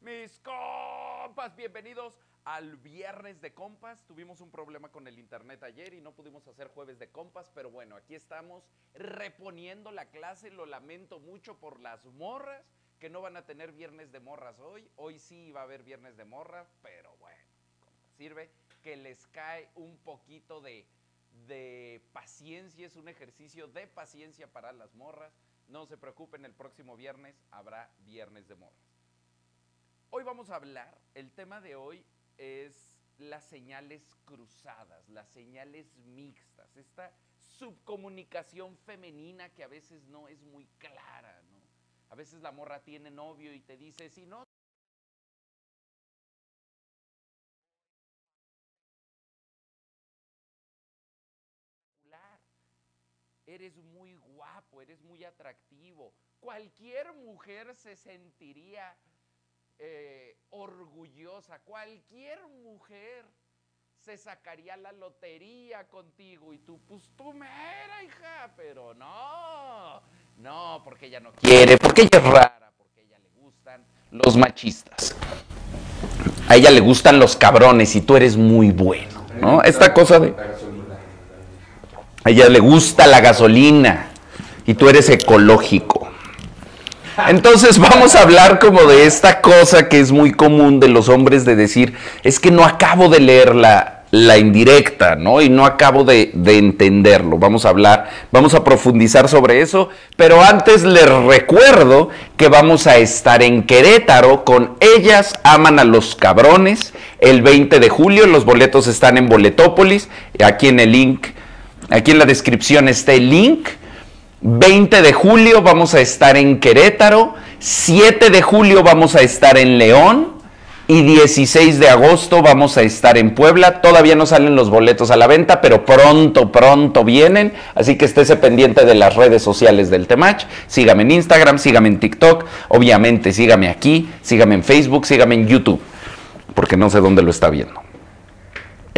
Mis compas, bienvenidos al viernes de compas. Tuvimos un problema con el internet ayer y no pudimos hacer jueves de compas, pero bueno, aquí estamos reponiendo la clase. Lo lamento mucho por las morras que no van a tener viernes de morras hoy. Hoy sí va a haber viernes de morras, pero bueno, sirve que les cae un poquito de, de paciencia. Es un ejercicio de paciencia para las morras. No se preocupen, el próximo viernes habrá viernes de morras. Hoy vamos a hablar, el tema de hoy es las señales cruzadas, las señales mixtas, esta subcomunicación femenina que a veces no es muy clara, ¿no? A veces la morra tiene novio y te dice, si no... Eres muy guapo, eres muy atractivo. Cualquier mujer se sentiría eh, orgullosa. Cualquier mujer se sacaría la lotería contigo y tú, pues tú mera, hija, pero no, no, porque ella no quiere, porque ella es rara, porque a ella le gustan los machistas. A ella le gustan los cabrones y tú eres muy bueno, ¿no? Esta cosa de... A ella le gusta la gasolina y tú eres ecológico. Entonces vamos a hablar como de esta cosa que es muy común de los hombres de decir, es que no acabo de leer la, la indirecta, ¿no? Y no acabo de, de, entenderlo. Vamos a hablar, vamos a profundizar sobre eso, pero antes les recuerdo que vamos a estar en Querétaro con Ellas Aman a los Cabrones el 20 de julio. Los boletos están en Boletópolis, aquí en el link, aquí en la descripción está el link. 20 de julio vamos a estar en Querétaro, 7 de julio vamos a estar en León y 16 de agosto vamos a estar en Puebla. Todavía no salen los boletos a la venta, pero pronto, pronto vienen. Así que estése pendiente de las redes sociales del Temach. Sígame en Instagram, sígame en TikTok. Obviamente, sígame aquí, sígame en Facebook, sígame en YouTube, porque no sé dónde lo está viendo.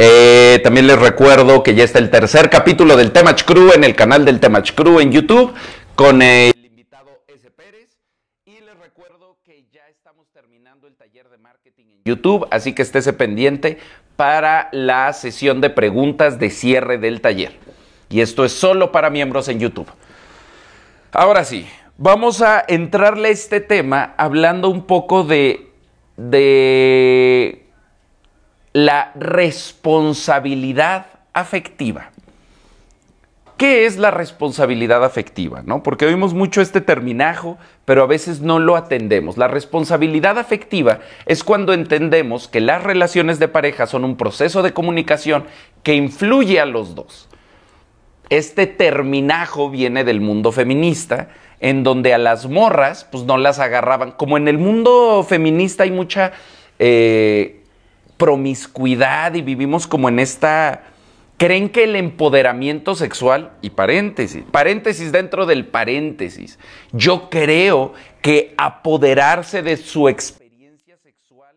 Eh, también les recuerdo que ya está el tercer capítulo del Temach Crew en el canal del Temach Crew en YouTube con el invitado S. Pérez. Y les recuerdo que ya estamos terminando el taller de marketing en YouTube, así que estése pendiente para la sesión de preguntas de cierre del taller. Y esto es solo para miembros en YouTube. Ahora sí, vamos a entrarle a este tema hablando un poco de, de la responsabilidad afectiva. ¿Qué es la responsabilidad afectiva? ¿no? Porque oímos mucho este terminajo, pero a veces no lo atendemos. La responsabilidad afectiva es cuando entendemos que las relaciones de pareja son un proceso de comunicación que influye a los dos. Este terminajo viene del mundo feminista, en donde a las morras, pues no las agarraban. Como en el mundo feminista hay mucha eh, promiscuidad y vivimos como en esta... Creen que el empoderamiento sexual, y paréntesis, paréntesis dentro del paréntesis, yo creo que apoderarse de su experiencia sexual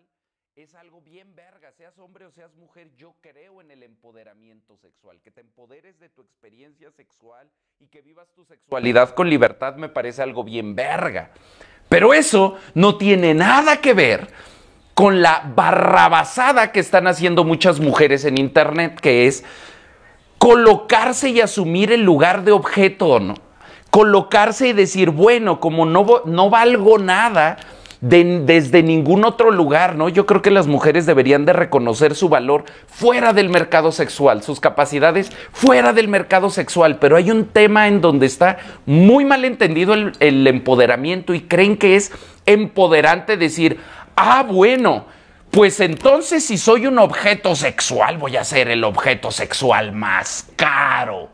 es algo bien verga, seas hombre o seas mujer, yo creo en el empoderamiento sexual, que te empoderes de tu experiencia sexual y que vivas tu sexualidad con libertad me parece algo bien verga. Pero eso no tiene nada que ver con la barrabasada que están haciendo muchas mujeres en Internet, que es colocarse y asumir el lugar de objeto, ¿no? Colocarse y decir, bueno, como no, no valgo nada de, desde ningún otro lugar, ¿no? Yo creo que las mujeres deberían de reconocer su valor fuera del mercado sexual, sus capacidades fuera del mercado sexual, pero hay un tema en donde está muy mal entendido el empoderamiento y creen que es empoderante decir, Ah, bueno, pues entonces si soy un objeto sexual, voy a ser el objeto sexual más caro.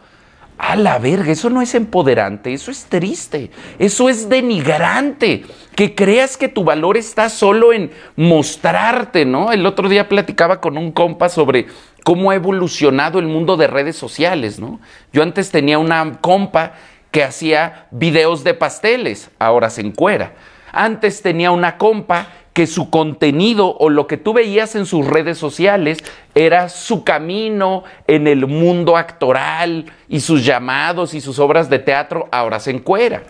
A la verga, eso no es empoderante, eso es triste, eso es denigrante. Que creas que tu valor está solo en mostrarte, ¿no? El otro día platicaba con un compa sobre cómo ha evolucionado el mundo de redes sociales, ¿no? Yo antes tenía una compa que hacía videos de pasteles, ahora se encuera. Antes tenía una compa que su contenido o lo que tú veías en sus redes sociales era su camino en el mundo actoral y sus llamados y sus obras de teatro ahora se encuera.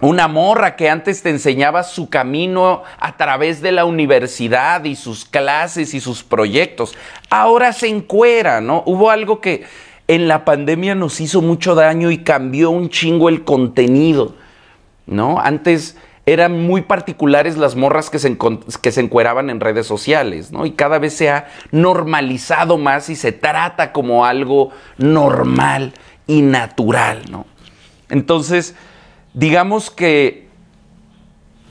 Una morra que antes te enseñaba su camino a través de la universidad y sus clases y sus proyectos. Ahora se encuera, ¿no? Hubo algo que en la pandemia nos hizo mucho daño y cambió un chingo el contenido, ¿no? Antes eran muy particulares las morras que se, que se encueraban en redes sociales, ¿no? Y cada vez se ha normalizado más y se trata como algo normal y natural, ¿no? Entonces, digamos que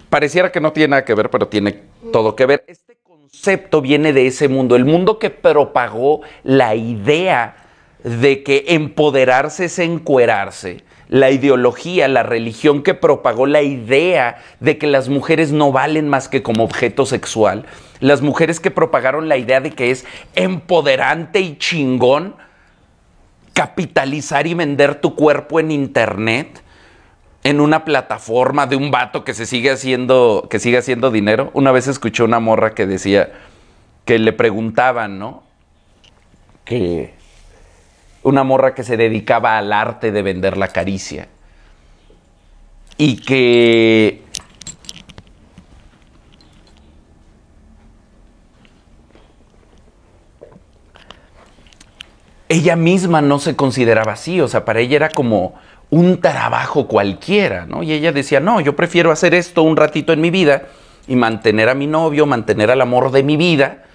pareciera que no tiene nada que ver, pero tiene todo que ver. Este concepto viene de ese mundo, el mundo que propagó la idea de que empoderarse es encuerarse. La ideología, la religión que propagó la idea de que las mujeres no valen más que como objeto sexual. Las mujeres que propagaron la idea de que es empoderante y chingón capitalizar y vender tu cuerpo en internet en una plataforma de un vato que se sigue haciendo, que sigue haciendo dinero. Una vez escuché una morra que decía que le preguntaban, ¿no? Que una morra que se dedicaba al arte de vender la caricia. Y que ella misma no se consideraba así, o sea, para ella era como un trabajo cualquiera, ¿no? Y ella decía, no, yo prefiero hacer esto un ratito en mi vida y mantener a mi novio, mantener al amor de mi vida,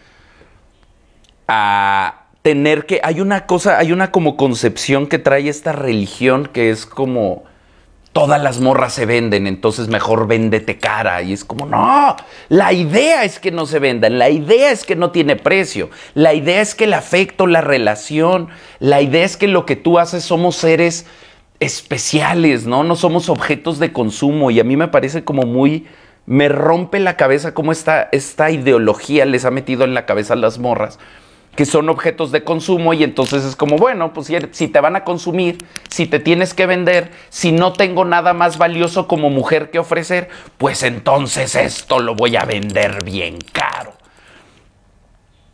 a tener que, hay una cosa, hay una como concepción que trae esta religión que es como, todas las morras se venden, entonces mejor véndete cara. Y es como, no, la idea es que no se vendan, la idea es que no tiene precio, la idea es que el afecto, la relación, la idea es que lo que tú haces somos seres especiales, ¿no? No somos objetos de consumo y a mí me parece como muy... Me rompe la cabeza cómo esta, esta ideología les ha metido en la cabeza a las morras, que son objetos de consumo y entonces es como, bueno, pues si te van a consumir, si te tienes que vender, si no tengo nada más valioso como mujer que ofrecer, pues entonces esto lo voy a vender bien caro.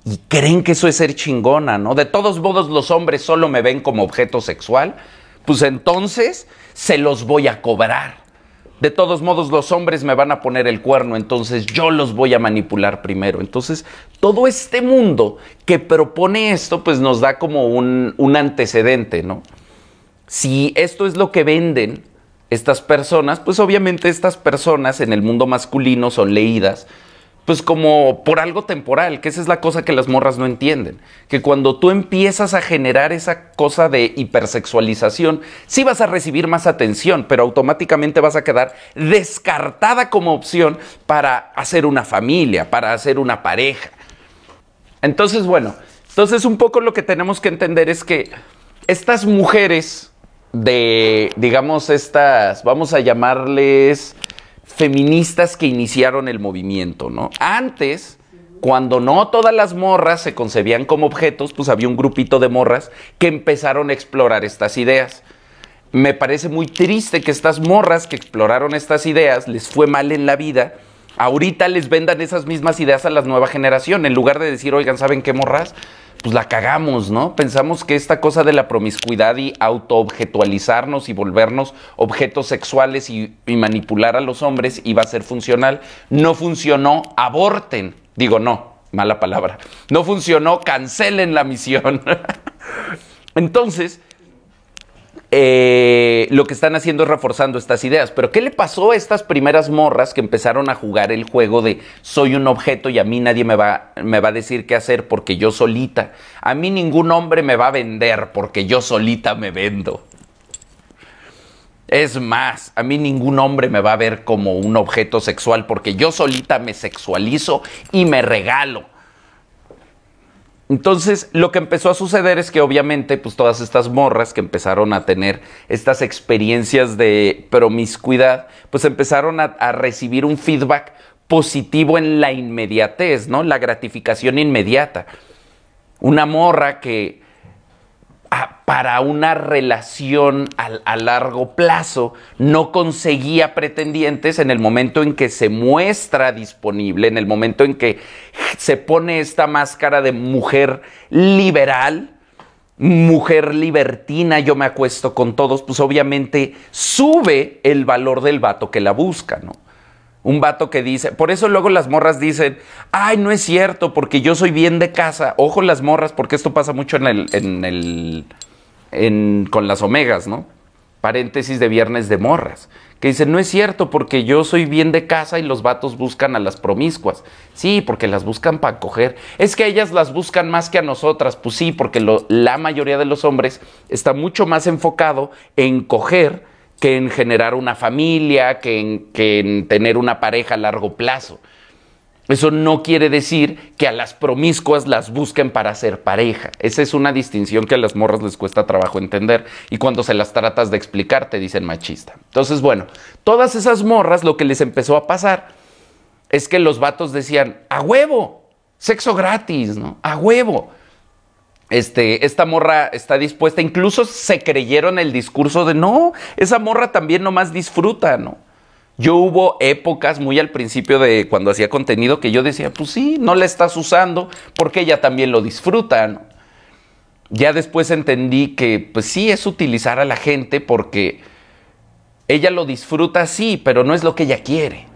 Y creen que eso es ser chingona, ¿no? De todos modos los hombres solo me ven como objeto sexual pues entonces se los voy a cobrar. De todos modos, los hombres me van a poner el cuerno, entonces yo los voy a manipular primero. Entonces, todo este mundo que propone esto, pues nos da como un, un antecedente, ¿no? Si esto es lo que venden estas personas, pues obviamente estas personas en el mundo masculino son leídas pues como por algo temporal, que esa es la cosa que las morras no entienden, que cuando tú empiezas a generar esa cosa de hipersexualización, sí vas a recibir más atención, pero automáticamente vas a quedar descartada como opción para hacer una familia, para hacer una pareja. Entonces, bueno, entonces un poco lo que tenemos que entender es que estas mujeres de, digamos, estas, vamos a llamarles feministas que iniciaron el movimiento, ¿no? Antes, cuando no todas las morras se concebían como objetos, pues había un grupito de morras que empezaron a explorar estas ideas. Me parece muy triste que estas morras que exploraron estas ideas les fue mal en la vida. Ahorita les vendan esas mismas ideas a la nueva generación. En lugar de decir, oigan, ¿saben qué morras? Pues la cagamos, ¿no? Pensamos que esta cosa de la promiscuidad y autoobjetualizarnos y volvernos objetos sexuales y, manipular a los hombres iba a ser funcional. No funcionó, aborten. Digo, no, mala palabra. No funcionó, cancelen la misión. Entonces, eh, lo que están haciendo es reforzando estas ideas. Pero ¿qué le pasó a estas primeras morras que empezaron a jugar el juego de soy un objeto y a mí nadie me va, me va a decir qué hacer porque yo solita? A mí ningún hombre me va a vender porque yo solita me vendo. Es más, a mí ningún hombre me va a ver como un objeto sexual porque yo solita me sexualizo y me regalo. Entonces, lo que empezó a suceder es que obviamente, pues todas estas morras que empezaron a tener estas experiencias de promiscuidad, pues empezaron a, a recibir un feedback positivo en la inmediatez, ¿no? La gratificación inmediata. Una morra que para una relación a, largo plazo no conseguía pretendientes en el momento en que se muestra disponible, en el momento en que se pone esta máscara de mujer liberal, mujer libertina, yo me acuesto con todos, pues obviamente sube el valor del vato que la busca, ¿no? Un vato que dice, por eso luego las morras dicen, ay, no es cierto, porque yo soy bien de casa. Ojo las morras, porque esto pasa mucho en el, en el, en, con las omegas, ¿no? Paréntesis de viernes de morras. Que dicen, no es cierto, porque yo soy bien de casa y los vatos buscan a las promiscuas. Sí, porque las buscan para coger. Es que ellas las buscan más que a nosotras. Pues sí, porque la mayoría de los hombres está mucho más enfocado en coger que en generar una familia, que en, que en tener una pareja a largo plazo. Eso no quiere decir que a las promiscuas las busquen para ser pareja. Esa es una distinción que a las morras les cuesta trabajo entender y cuando se las tratas de explicar te dicen machista. Entonces, bueno, todas esas morras lo que les empezó a pasar es que los vatos decían, a huevo, sexo gratis, ¿no? A huevo este, esta morra está dispuesta, incluso se creyeron el discurso de no, esa morra también nomás disfruta, ¿no? Yo hubo épocas muy al principio de cuando hacía contenido que yo decía, pues sí, no la estás usando porque ella también lo disfruta. Ya después entendí que pues sí es utilizar a la gente porque ella lo disfruta sí, pero no es lo que ella quiere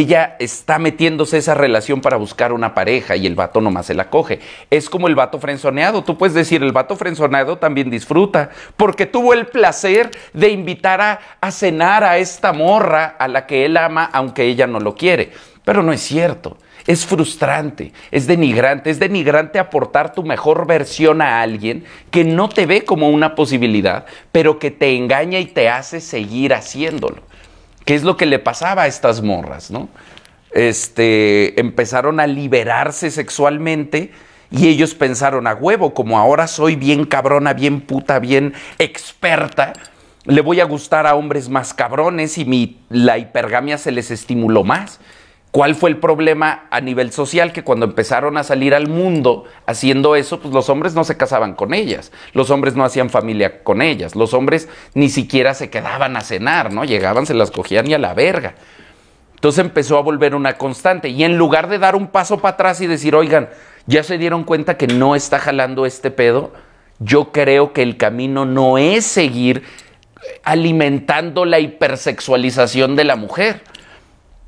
ella está metiéndose esa relación para buscar una pareja y el vato nomás se la coge. Es como el vato frenzoneado. Tú puedes decir, el vato frenzoneado también disfruta porque tuvo el placer de invitar a, a cenar a esta morra a la que él ama, aunque ella no lo quiere. Pero no es cierto. Es frustrante, es denigrante, es denigrante aportar tu mejor versión a alguien que no te ve como una posibilidad, pero que te engaña y te hace seguir haciéndolo. ¿Qué es lo que le pasaba a estas morras, no? Este, empezaron a liberarse sexualmente y ellos pensaron, a huevo, como ahora soy bien cabrona, bien puta, bien experta, le voy a gustar a hombres más cabrones y mi, la hipergamia se les estimuló más. ¿Cuál fue el problema a nivel social? Que cuando empezaron a salir al mundo haciendo eso, pues los hombres no se casaban con ellas, los hombres no hacían familia con ellas, los hombres ni siquiera se quedaban a cenar, ¿no? Llegaban, se las cogían y a la verga. Entonces empezó a volver una constante y en lugar de dar un paso para atrás y decir, oigan, ya se dieron cuenta que no está jalando este pedo, yo creo que el camino no es seguir alimentando la hipersexualización de la mujer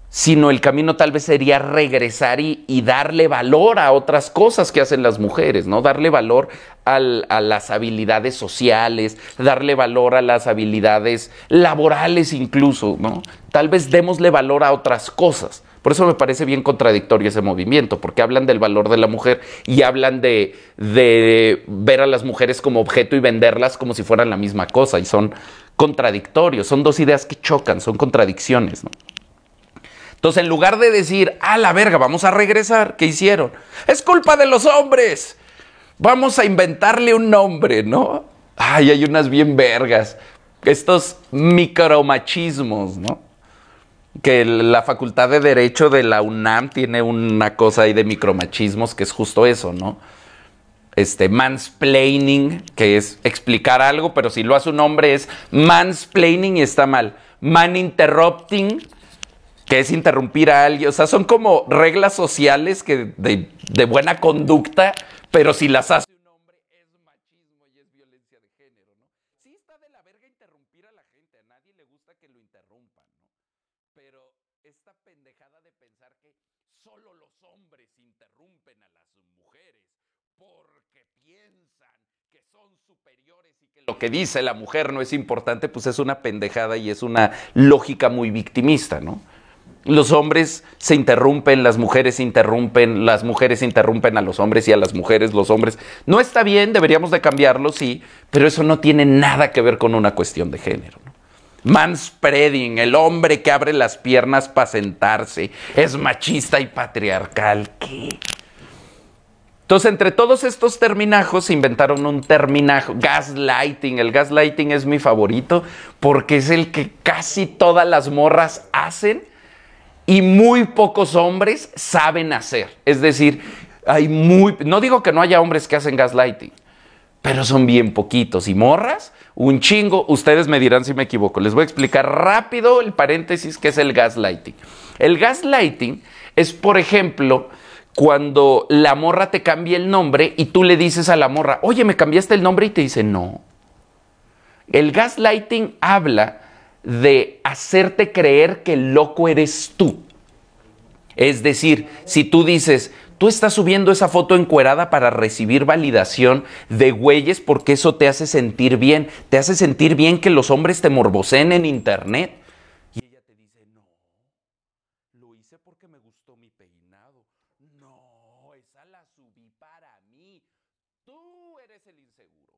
sino el camino tal vez sería regresar y, darle valor a otras cosas que hacen las mujeres, ¿no? Darle valor a las habilidades sociales, darle valor a las habilidades laborales incluso, ¿no? Tal vez démosle valor a otras cosas. Por eso me parece bien contradictorio ese movimiento, porque hablan del valor de la mujer y hablan de, de ver a las mujeres como objeto y venderlas como si fueran la misma cosa, y son contradictorios, son dos ideas que chocan, son contradicciones, ¿no? Entonces, en lugar de decir, a la verga, vamos a regresar, ¿qué hicieron? Es culpa de los hombres. Vamos a inventarle un nombre, ¿no? Ay, hay unas bien vergas. Estos micromachismos, ¿no? Que la Facultad de Derecho de la UNAM tiene una cosa ahí de micromachismos que es justo eso, ¿no? Este mansplaining, que es explicar algo, pero si lo hace un hombre es mansplaining y está mal. Man interrupting que es interrumpir a alguien. O sea, son como reglas sociales que de, de buena conducta, pero si las hace un hombre es machismo y es violencia de género, ¿no? Sí está de la verga interrumpir a la gente, a nadie le gusta que lo interrumpan, ¿no? Pero esta pendejada de pensar que solo los hombres interrumpen a las mujeres porque piensan que son superiores y que lo que dice la mujer no es importante, pues es una pendejada y es una lógica muy victimista, ¿no? Los hombres se interrumpen, las mujeres se interrumpen, las mujeres interrumpen a los hombres y a las mujeres los hombres. No está bien, deberíamos de cambiarlo, sí, pero eso no tiene nada que ver con una cuestión de género. ¿no? Manspreading, el hombre que abre las piernas para sentarse, es machista y patriarcal. ¿Qué? Entonces, entre todos estos terminajos, se inventaron un terminajo, gaslighting. El gaslighting es mi favorito porque es el que casi todas las morras hacen y muy pocos hombres saben hacer. Es decir, hay muy, no digo que no haya hombres que hacen gaslighting, pero son bien poquitos. Y morras, un chingo, ustedes me dirán si me equivoco. Les voy a explicar rápido el paréntesis que es el gaslighting. El gaslighting es, por ejemplo, cuando la morra te cambia el nombre y tú le dices a la morra, oye, me cambiaste el nombre y te dice no. El gaslighting habla de hacerte creer que el loco eres tú. Es decir, si tú dices, tú estás subiendo esa foto encuerada para recibir validación de güeyes porque eso te hace sentir bien, te hace sentir bien que los hombres te morboseen en internet. Y ella te dice, no, lo hice porque me gustó mi peinado. No, esa la subí para mí. Tú eres el inseguro.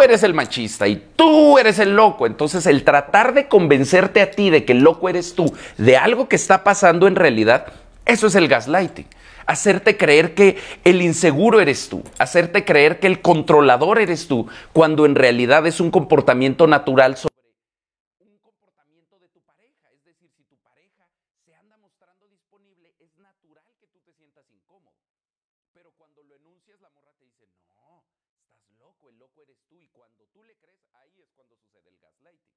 Eres el machista y tú eres el loco. Entonces el tratar de convencerte a ti de que el loco eres tú, de algo que está pasando en realidad, eso es el gaslighting. Hacerte creer que el inseguro eres tú, hacerte creer que el controlador eres tú, cuando en realidad es un comportamiento natural sobre un comportamiento de tu pareja. Es decir, si tu pareja se anda mostrando disponible, es natural que tú te sientas incómodo. Pero cuando lo enuncias, la morra te dice, no, estás loco, el loco eres tú. Y cuando tú le crees, ahí es cuando sucede el gaslighting.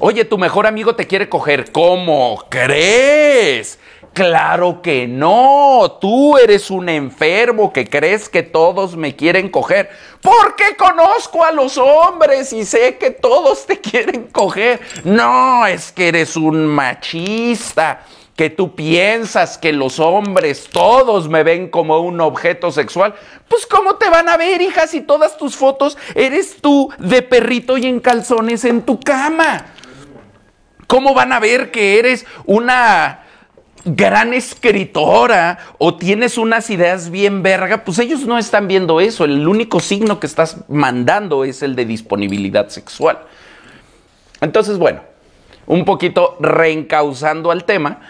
Oye, tu mejor amigo te quiere coger. ¿Cómo crees? Claro que no. Tú eres un enfermo que crees que todos me quieren coger. Porque conozco a los hombres y sé que todos te quieren coger. No, es que eres un machista que tú piensas que los hombres todos me ven como un objeto sexual, pues ¿cómo te van a ver, hija, si todas tus fotos eres tú de perrito y en calzones en tu cama? ¿Cómo van a ver que eres una gran escritora o tienes unas ideas bien verga? Pues ellos no están viendo eso, el único signo que estás mandando es el de disponibilidad sexual. Entonces, bueno, un poquito reencauzando al tema,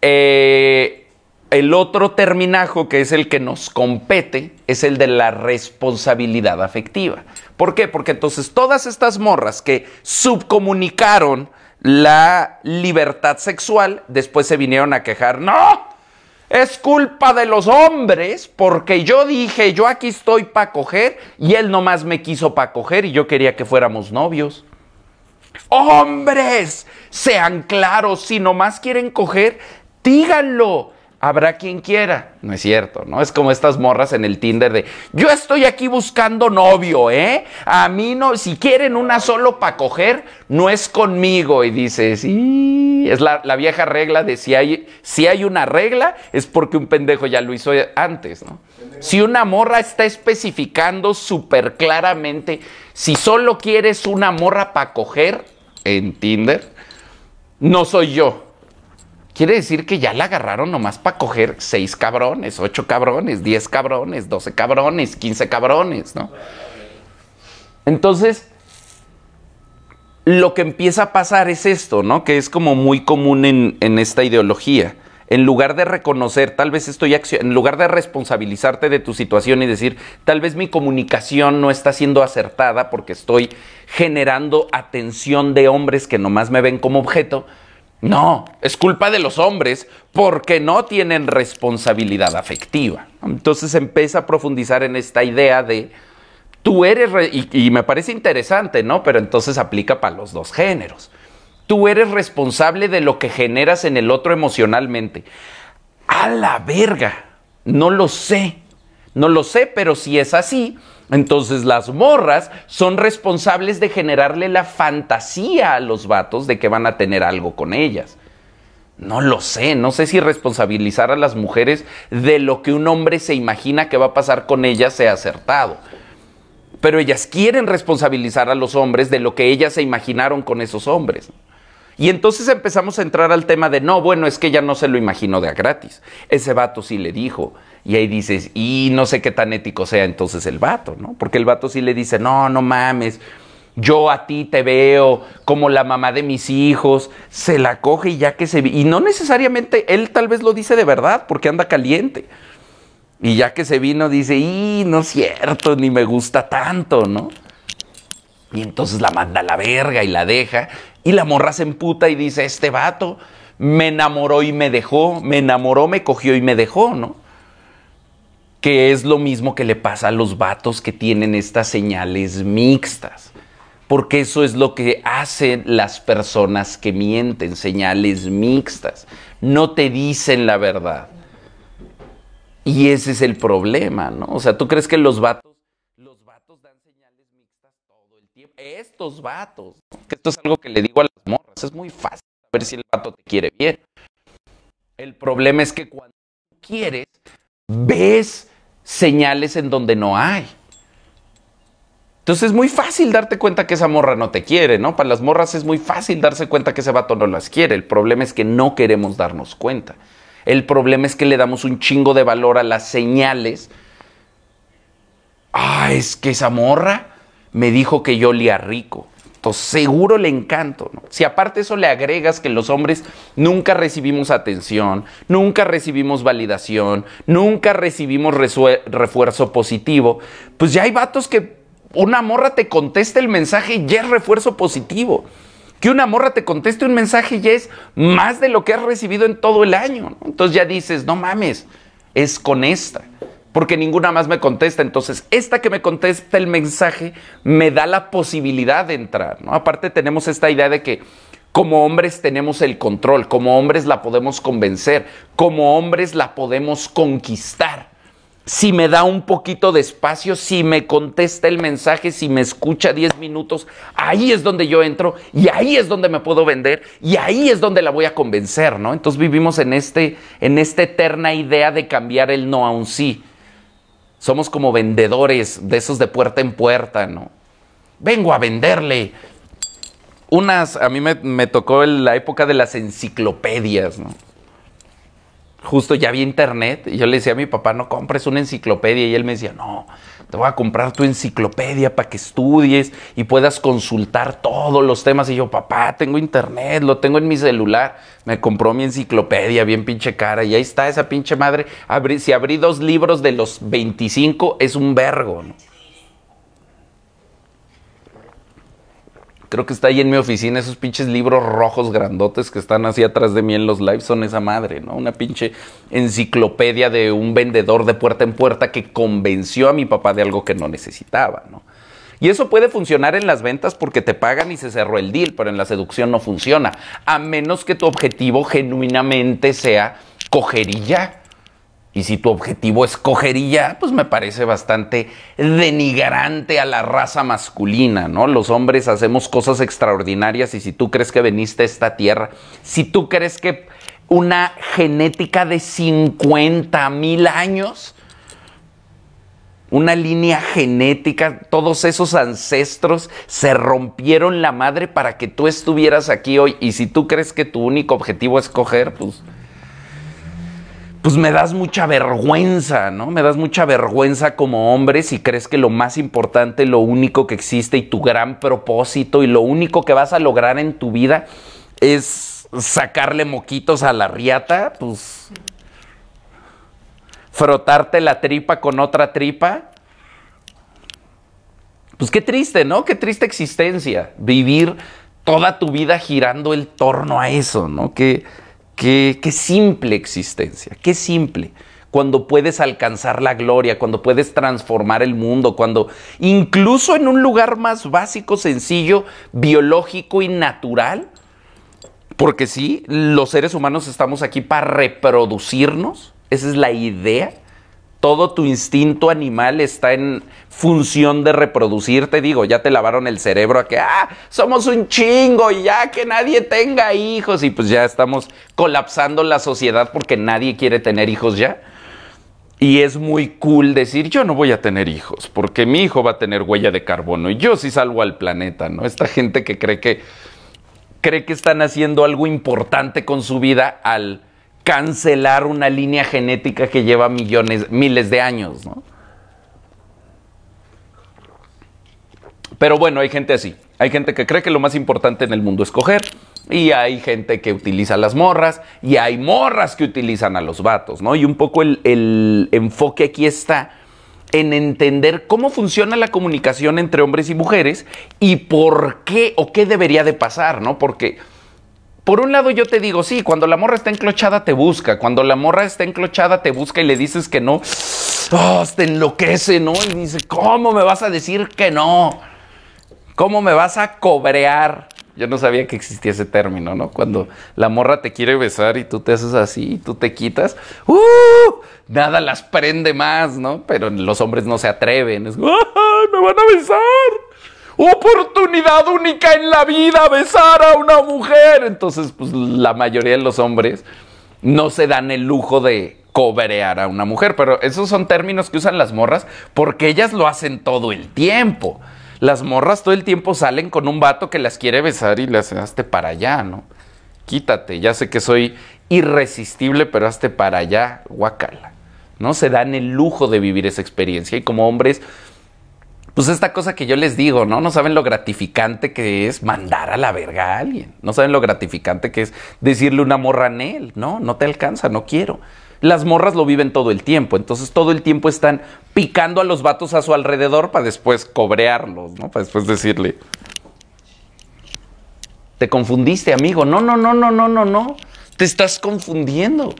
eh, el otro terminajo, que es el que nos compete, es el de la responsabilidad afectiva. ¿Por qué? Porque entonces todas estas morras que subcomunicaron la libertad sexual, después se vinieron a quejar, no, es culpa de los hombres porque yo dije, yo aquí estoy para coger y él nomás me quiso para coger y yo quería que fuéramos novios. Hombres, sean claros, si nomás quieren coger, díganlo. Habrá quien quiera. No es cierto, ¿no? Es como estas morras en el Tinder de, yo estoy aquí buscando novio, ¿eh? A mí no, si quieren una solo para coger, no es conmigo. Y dices, sí, es la, vieja regla de si hay, si hay una regla, es porque un pendejo ya lo hizo antes, ¿no? Si una morra está especificando súper claramente, si solo quieres una morra para coger en Tinder, no soy yo. Quiere decir que ya la agarraron nomás para coger seis cabrones, ocho cabrones, diez cabrones, doce cabrones, quince cabrones, ¿no? Entonces, lo que empieza a pasar es esto, ¿no? Que es como muy común en, en esta ideología. En lugar de reconocer, tal vez estoy en lugar de responsabilizarte de tu situación y decir, tal vez mi comunicación no está siendo acertada porque estoy generando atención de hombres que nomás me ven como objeto, no, es culpa de los hombres porque no tienen responsabilidad afectiva. Entonces empieza a profundizar en esta idea de tú eres, y, y, me parece interesante, ¿no? Pero entonces aplica para los dos géneros. Tú eres responsable de lo que generas en el otro emocionalmente. A la verga, no lo sé, no lo sé, pero si es así, entonces las morras son responsables de generarle la fantasía a los vatos de que van a tener algo con ellas. No lo sé, no sé si responsabilizar a las mujeres de lo que un hombre se imagina que va a pasar con ellas sea acertado. Pero ellas quieren responsabilizar a los hombres de lo que ellas se imaginaron con esos hombres. Y entonces empezamos a entrar al tema de, no, bueno, es que ella no se lo imaginó de a gratis. Ese vato sí le dijo. Y ahí dices, y no sé qué tan ético sea entonces el vato, ¿no? Porque el vato sí le dice, no, no mames, yo a ti te veo como la mamá de mis hijos, se la coge y ya que se... Y no necesariamente él tal vez lo dice de verdad, porque anda caliente. Y ya que se vino dice, y no es cierto, ni me gusta tanto, ¿no? Y entonces la manda a la verga y la deja. Y la morra se emputa y dice, este vato me enamoró y me dejó, me enamoró, me cogió y me dejó, ¿no? Que es lo mismo que le pasa a los vatos que tienen estas señales mixtas. porque eso es lo que hacen las personas que mienten, señales mixtas. No te dicen la verdad. Y ese es el problema, ¿no? O sea, ¿tú crees que los vatos, los vatos dan señales mixtas todo el tiempo? Estos vatos, esto es algo que le digo a las morras, es muy fácil saber si el vato te quiere bien. El problema es que cuando quieres, ves señales en donde no hay. Entonces es muy fácil darte cuenta que esa morra no te quiere, ¿no? Para las morras es muy fácil darse cuenta que ese vato no las quiere. El problema es que no queremos darnos cuenta. El problema es que le damos un chingo de valor a las señales. Ah, es que esa morra me dijo que yo olía rico. Entonces seguro le encanto. Si aparte eso le agregas que los hombres nunca recibimos atención, nunca recibimos validación, nunca recibimos refuerzo positivo, pues ya hay vatos que una morra te conteste el mensaje y ya es refuerzo positivo. Que una morra te conteste un mensaje ya es más de lo que has recibido en todo el año. Entonces ya dices, no mames, es con esta porque ninguna más me contesta. Entonces, esta que me contesta el mensaje me da la posibilidad de entrar, ¿no? Aparte tenemos esta idea de que como hombres tenemos el control, como hombres la podemos convencer, como hombres la podemos conquistar. Si me da un poquito de espacio, si me contesta el mensaje, si me escucha 10 minutos, ahí es donde yo entro y ahí es donde me puedo vender y ahí es donde la voy a convencer, ¿no? Entonces vivimos en este en esta eterna idea de cambiar el no a un sí. Somos como vendedores de esos de puerta en puerta, ¿no? Vengo a venderle. Unas, a mí me, tocó la época de las enciclopedias, ¿no? Justo ya había internet y yo le decía a mi papá, no compres una enciclopedia y él me decía, no, te voy a comprar tu enciclopedia para que estudies y puedas consultar todos los temas. Y yo, papá, tengo internet, lo tengo en mi celular. Me compró mi enciclopedia, bien pinche cara. Y ahí está esa pinche madre. si abrí dos libros de los 25, es un vergo, ¿no? Creo que está ahí en mi oficina esos pinches libros rojos grandotes que están así atrás de mí en los lives son esa madre, ¿no? Una pinche enciclopedia de un vendedor de puerta en puerta que convenció a mi papá de algo que no necesitaba, ¿no? Y eso puede funcionar en las ventas porque te pagan y se cerró el deal, pero en la seducción no funciona, a menos que tu objetivo genuinamente sea coger y ya. Y si tu objetivo es ya, pues me parece bastante denigrante a la raza masculina, ¿no? Los hombres hacemos cosas extraordinarias y si tú crees que veniste a esta tierra, si tú crees que una genética de 50 mil años, una línea genética, todos esos ancestros se rompieron la madre para que tú estuvieras aquí hoy. Y si tú crees que tu único objetivo es coger, pues pues me das mucha vergüenza, ¿no? Me das mucha vergüenza como hombre si crees que lo más importante, lo único que existe y tu gran propósito y lo único que vas a lograr en tu vida es sacarle moquitos a la riata, pues frotarte la tripa con otra tripa. Pues qué triste, ¿no? Qué triste existencia vivir toda tu vida girando el torno a eso, ¿no? Que Qué, simple existencia, qué simple. Cuando puedes alcanzar la gloria, cuando puedes transformar el mundo, cuando incluso en un lugar más básico, sencillo, biológico y natural, porque sí, los seres humanos estamos aquí para reproducirnos, esa es la idea, todo tu instinto animal está en función de reproducirte. Digo, ya te lavaron el cerebro a que, ah, somos un chingo y ya que nadie tenga hijos. Y pues ya estamos colapsando la sociedad porque nadie quiere tener hijos ya. Y es muy cool decir, yo no voy a tener hijos porque mi hijo va a tener huella de carbono y yo sí salgo al planeta, ¿no? Esta gente que cree que, cree que están haciendo algo importante con su vida al cancelar una línea genética que lleva millones, miles de años, ¿no? Pero bueno, hay gente así. Hay gente que cree que lo más importante en el mundo es coger. Y hay gente que utiliza las morras. Y hay morras que utilizan a los vatos, ¿no? Y un poco el, el enfoque aquí está en entender cómo funciona la comunicación entre hombres y mujeres y por qué o qué debería de pasar, ¿no? Porque por un lado yo te digo, sí, cuando la morra está enclochada te busca, cuando la morra está enclochada te busca y le dices que no, oh, te enloquece, ¿no? Y dice, ¿cómo me vas a decir que no? ¿Cómo me vas a cobrear? Yo no sabía que existía ese término, ¿no? Cuando la morra te quiere besar y tú te haces así y tú te quitas, ¡uh! Nada las prende más, ¿no? Pero los hombres no se atreven. Es, ¡ay, me van a besar! Oportunidad única en la vida, besar a una mujer. Entonces, pues la mayoría de los hombres no se dan el lujo de cobrear a una mujer, pero esos son términos que usan las morras porque ellas lo hacen todo el tiempo. Las morras todo el tiempo salen con un vato que las quiere besar y hacen hazte para allá, ¿no? Quítate, ya sé que soy irresistible, pero hazte para allá, guacala. ¿No? Se dan el lujo de vivir esa experiencia y como hombres pues esta cosa que yo les digo, ¿no? No saben lo gratificante que es mandar a la verga a alguien. No saben lo gratificante que es decirle una morra en él, ¿no? No te alcanza, no quiero. Las morras lo viven todo el tiempo, entonces todo el tiempo están picando a los vatos a su alrededor para después cobrearlos, ¿no? Para después decirle, te confundiste, amigo. No, no, no, no, no, no, no. Te estás confundiendo.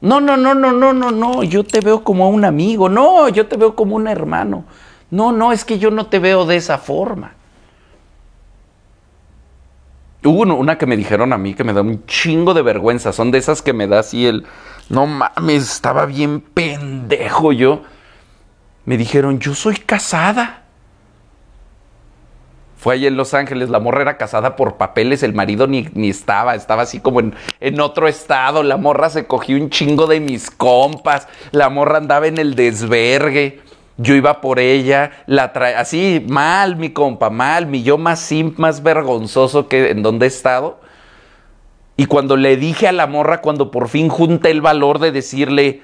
No, no, no, no, no, no, no. Yo te veo como un amigo. No, yo te veo como un hermano. No, no, es que yo no te veo de esa forma. Hubo una que me dijeron a mí que me da un chingo de vergüenza. Son de esas que me da así el. No mames, estaba bien pendejo yo. Me dijeron, yo soy casada. Fue ahí en Los Ángeles, la morra era casada por papeles, el marido ni, ni estaba, estaba así como en, en, otro estado, la morra se cogió un chingo de mis compas, la morra andaba en el desvergue, yo iba por ella, la trae, así, mal mi compa, mal, mi yo más simp, más vergonzoso que en donde he estado. Y cuando le dije a la morra, cuando por fin junté el valor de decirle,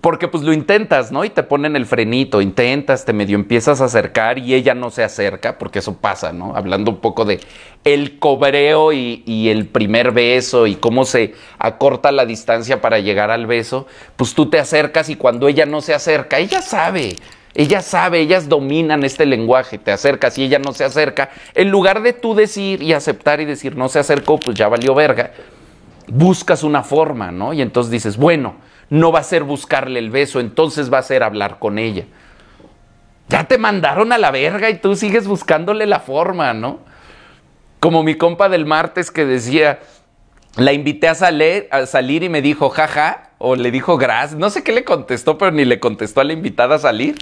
porque pues lo intentas, ¿no? Y te ponen el frenito, intentas, te medio empiezas a acercar y ella no se acerca, porque eso pasa, ¿no? Hablando un poco de el cobreo y, y, el primer beso y cómo se acorta la distancia para llegar al beso, pues tú te acercas y cuando ella no se acerca, ella sabe, ella sabe, ellas dominan este lenguaje, te acercas y ella no se acerca, en lugar de tú decir y aceptar y decir no se acercó, pues ya valió verga, buscas una forma, ¿no? Y entonces dices, bueno, no va a ser buscarle el beso, entonces va a ser hablar con ella. Ya te mandaron a la verga y tú sigues buscándole la forma, ¿no? Como mi compa del martes que decía, la invité a, salir, a salir y me dijo, jaja, o le dijo gracias, no sé qué le contestó, pero ni le contestó a la invitada a salir.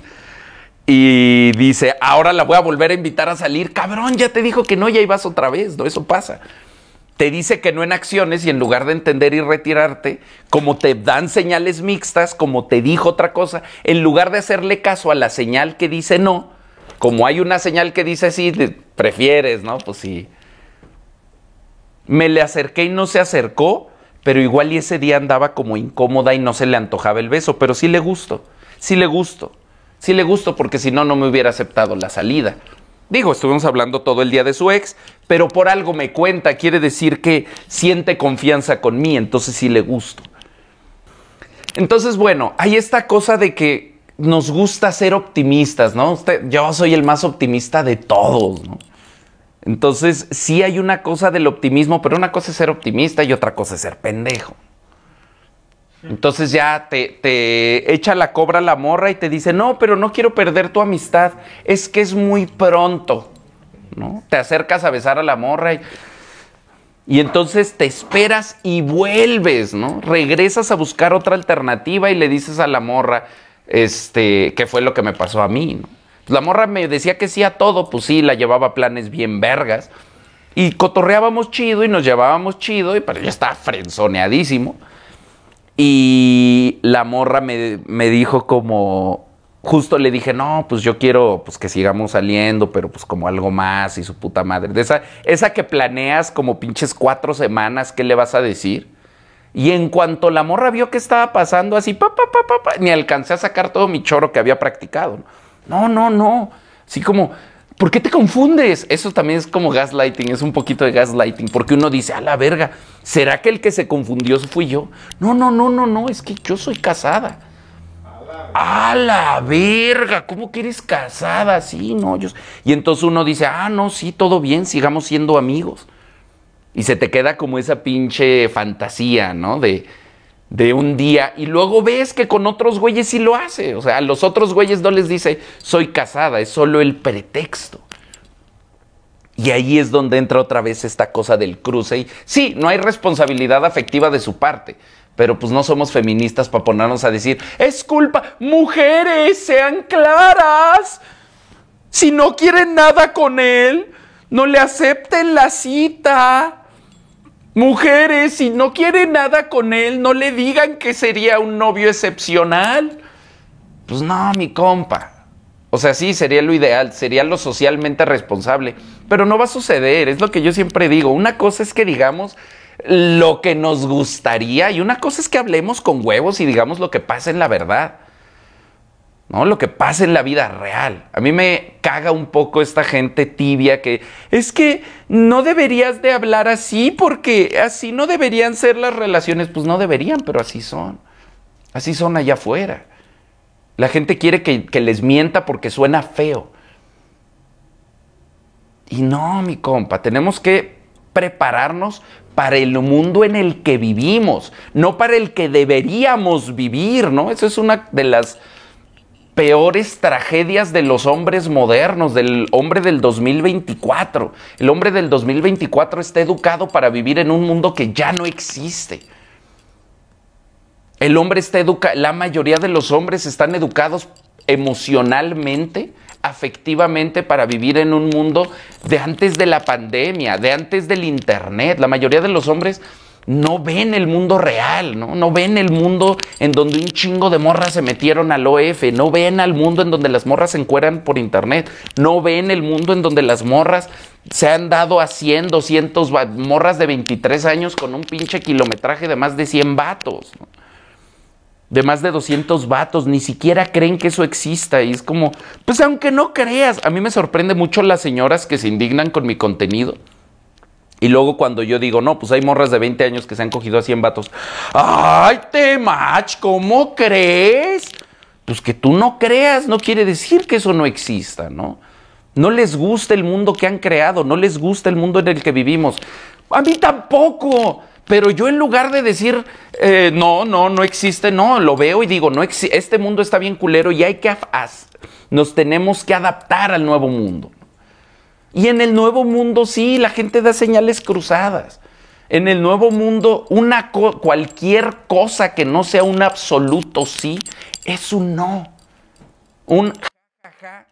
Y dice, ahora la voy a volver a invitar a salir. Cabrón, ya te dijo que no, ya ibas otra vez, ¿no? Eso pasa te dice que no en acciones y en lugar de entender y retirarte, como te dan señales mixtas, como te dijo otra cosa, en lugar de hacerle caso a la señal que dice no, como hay una señal que dice sí, prefieres, ¿no? Pues sí. Me le acerqué y no se acercó, pero igual y ese día andaba como incómoda y no se le antojaba el beso, pero sí le gustó, sí le gustó, sí le gustó porque si no, no me hubiera aceptado la salida. Digo, estuvimos hablando todo el día de su ex, pero por algo me cuenta, quiere decir que siente confianza con mí, entonces sí le gusto. Entonces, bueno, hay esta cosa de que nos gusta ser optimistas, ¿no? yo soy el más optimista de todos, ¿no? Entonces, sí hay una cosa del optimismo, pero una cosa es ser optimista y otra cosa es ser pendejo. Entonces ya te, echa la cobra la morra y te dice, no, pero no quiero perder tu amistad, es que es muy pronto, ¿no? Te acercas a besar a la morra y, y entonces te esperas y vuelves, ¿no? Regresas a buscar otra alternativa y le dices a la morra, este, ¿qué fue lo que me pasó a mí. La morra me decía que sí a todo, pues sí, la llevaba planes bien vergas. Y cotorreábamos chido y nos llevábamos chido, y pero ya estaba frenzoneadísimo. Y la morra me, me, dijo como, justo le dije, no, pues yo quiero pues que sigamos saliendo, pero pues como algo más y su puta madre. De esa, esa que planeas como pinches cuatro semanas, ¿qué le vas a decir? Y en cuanto la morra vio que estaba pasando así, pa, pa, ni alcancé a sacar todo mi choro que había practicado. No, no, no. Así como, ¿por qué te confundes? Eso también es como gaslighting, es un poquito de gaslighting, porque uno dice, a la verga, ¿será que el que se confundió fui yo? No, no, no, no, no, es que yo soy casada. A la verga, ¿cómo que eres casada? Sí, no, yo... Y entonces uno dice, ah, no, sí, todo bien, sigamos siendo amigos. Y se te queda como esa pinche fantasía, ¿no? De, de un día y luego ves que con otros güeyes sí lo hace. O sea, a los otros güeyes no les dice soy casada, es solo el pretexto. Y ahí es donde entra otra vez esta cosa del cruce. Y sí, no hay responsabilidad afectiva de su parte, pero pues no somos feministas para ponernos a decir, es culpa, mujeres, sean claras. Si no quieren nada con él, no le acepten la cita. Mujeres, si no quieren nada con él, no le digan que sería un novio excepcional. Pues no, mi compa. O sea, sí, sería lo ideal, sería lo socialmente responsable, pero no va a suceder, es lo que yo siempre digo. Una cosa es que digamos lo que nos gustaría y una cosa es que hablemos con huevos y digamos lo que pasa en la verdad. ¿No? Lo que pasa en la vida real. A mí me caga un poco esta gente tibia que es que no deberías de hablar así porque así no deberían ser las relaciones. Pues no deberían, pero así son. Así son allá afuera. La gente quiere que, que les mienta porque suena feo. Y no, mi compa, tenemos que prepararnos para el mundo en el que vivimos, no para el que deberíamos vivir, ¿no? Eso es una de las peores tragedias de los hombres modernos, del hombre del 2024. El hombre del 2024 está educado para vivir en un mundo que ya no existe. El hombre está educado, la mayoría de los hombres están educados emocionalmente, afectivamente para vivir en un mundo de antes de la pandemia, de antes del internet. La mayoría de los hombres no ven el mundo real, ¿no? No ven el mundo en donde un chingo de morras se metieron al OF, no ven al mundo en donde las morras se encueran por internet, no ven el mundo en donde las morras se han dado a 100, 200 morras de 23 años con un pinche kilometraje de más de 100 vatos, de más de 200 vatos, ni siquiera creen que eso exista. Y es como, pues aunque no creas, a mí me sorprende mucho las señoras que se indignan con mi contenido y luego cuando yo digo, no, pues hay morras de 20 años que se han cogido a 100 vatos. ¡Ay, Temach! ¿Cómo crees? Pues que tú no creas no quiere decir que eso no exista, ¿no? No les gusta el mundo que han creado, no les gusta el mundo en el que vivimos. A mí tampoco. Pero yo en lugar de decir, eh, no, no, no existe, no, lo veo y digo, no este mundo está bien culero y hay que, nos tenemos que adaptar al nuevo mundo. Y en el nuevo mundo sí, la gente da señales cruzadas. En el nuevo mundo, una cualquier cosa que no sea un absoluto sí, es un no. Un jajaja.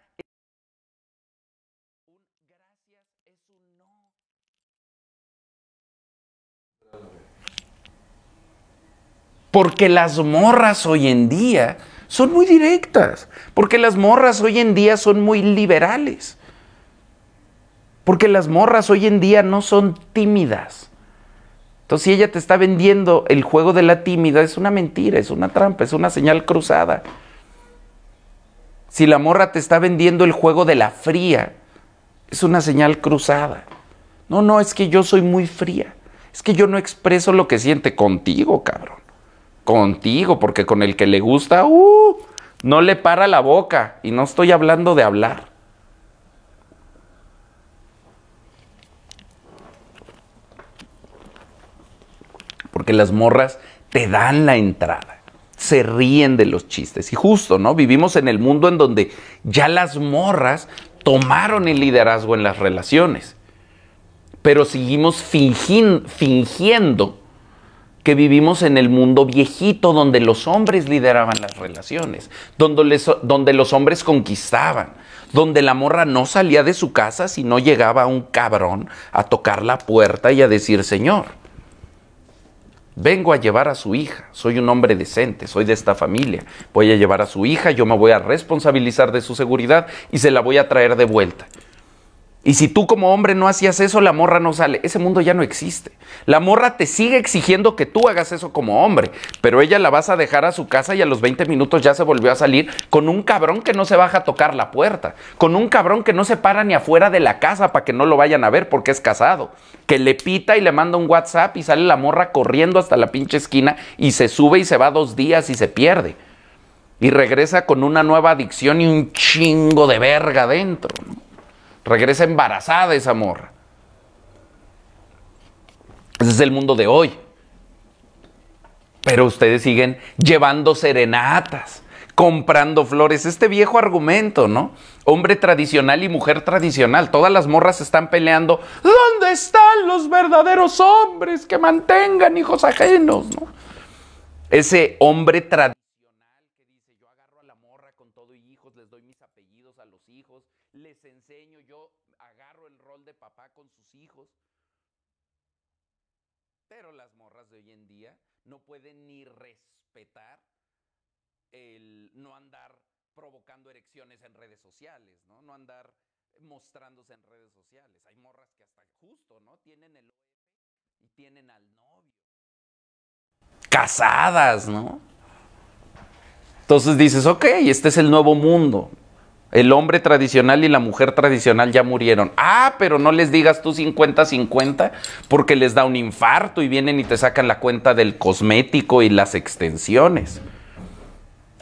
Porque las morras hoy en día son muy directas. Porque las morras hoy en día son muy liberales. Porque las morras hoy en día no son tímidas. Entonces, si ella te está vendiendo el juego de la tímida, es una mentira, es una trampa, es una señal cruzada. Si la morra te está vendiendo el juego de la fría, es una señal cruzada. No, no, es que yo soy muy fría. Es que yo no expreso lo que siente contigo, cabrón. Contigo, porque con el que le gusta, uh, no le para la boca. Y no estoy hablando de hablar. Porque las morras te dan la entrada, se ríen de los chistes. Y justo, ¿no? Vivimos en el mundo en donde ya las morras tomaron el liderazgo en las relaciones, pero seguimos fingiendo que vivimos en el mundo viejito donde los hombres lideraban las relaciones, donde, donde, los hombres conquistaban, donde la morra no salía de su casa si no llegaba un cabrón a tocar la puerta y a decir, Señor, Vengo a llevar a su hija, soy un hombre decente, soy de esta familia, voy a llevar a su hija, yo me voy a responsabilizar de su seguridad y se la voy a traer de vuelta. Y si tú como hombre no hacías eso, la morra no sale. Ese mundo ya no existe. La morra te sigue exigiendo que tú hagas eso como hombre, pero ella la vas a dejar a su casa y a los 20 minutos ya se volvió a salir con un cabrón que no se baja a tocar la puerta, con un cabrón que no se para ni afuera de la casa para que no lo vayan a ver porque es casado, que le pita y le manda un WhatsApp y sale la morra corriendo hasta la pinche esquina y se sube y se va dos días y se pierde. Y regresa con una nueva adicción y un chingo de verga dentro. Regresa embarazada esa morra. Ese es el mundo de hoy. Pero ustedes siguen llevando serenatas, comprando flores. Este viejo argumento, ¿no? Hombre tradicional y mujer tradicional. Todas las morras están peleando. ¿Dónde están los verdaderos hombres que mantengan hijos ajenos, ¿no? Ese hombre tradicional que dice, yo agarro a la morra con todo y hijos, les doy mis apellidos a los hijos, les enseño, yo agarro el rol de papá con sus hijos. Pero las morras de hoy en día no pueden ni respetar el no andar provocando erecciones en redes sociales, ¿no? No andar mostrándose en redes sociales. Hay morras que hasta justo, ¿no? Tienen el y tienen al novio. Casadas, ¿no? Entonces dices, ok, este es el nuevo mundo. El hombre tradicional y la mujer tradicional ya murieron. Ah, pero no les digas tú 50-50 porque les da un infarto y vienen y te sacan la cuenta del cosmético y las extensiones.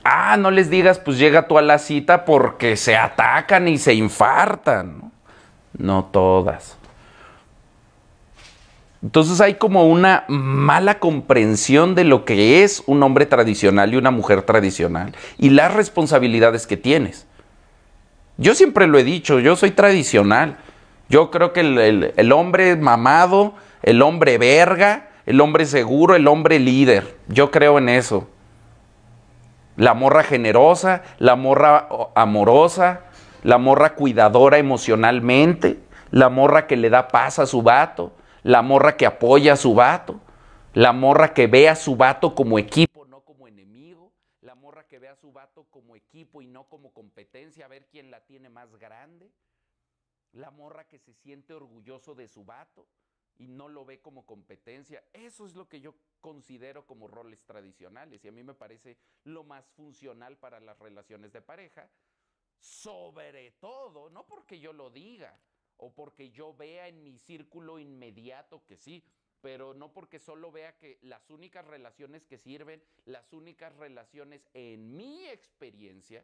Ah, no les digas, pues llega tú a la cita porque se atacan y se infartan. No, no todas. Entonces hay como una mala comprensión de lo que es un hombre tradicional y una mujer tradicional y las responsabilidades que tienes. Yo siempre lo he dicho, yo soy tradicional. Yo creo que el, el hombre mamado, el hombre verga, el hombre seguro, el hombre líder. Yo creo en eso. La morra generosa, la morra amorosa, la morra cuidadora emocionalmente, la morra que le da paz a su vato, la morra que apoya a su vato, la morra que ve a su vato como equipo, no como enemigo, la morra que ve a su vato como equipo y no como competencia, a ver quién la tiene más grande, la morra que se siente orgulloso de su vato y no lo ve como competencia. Eso es lo que yo considero como roles tradicionales y a mí me parece lo más funcional para las relaciones de pareja, sobre todo, no porque yo lo diga o porque yo vea en mi círculo inmediato que sí, pero no porque solo vea que las únicas relaciones que sirven, las únicas relaciones en mi experiencia,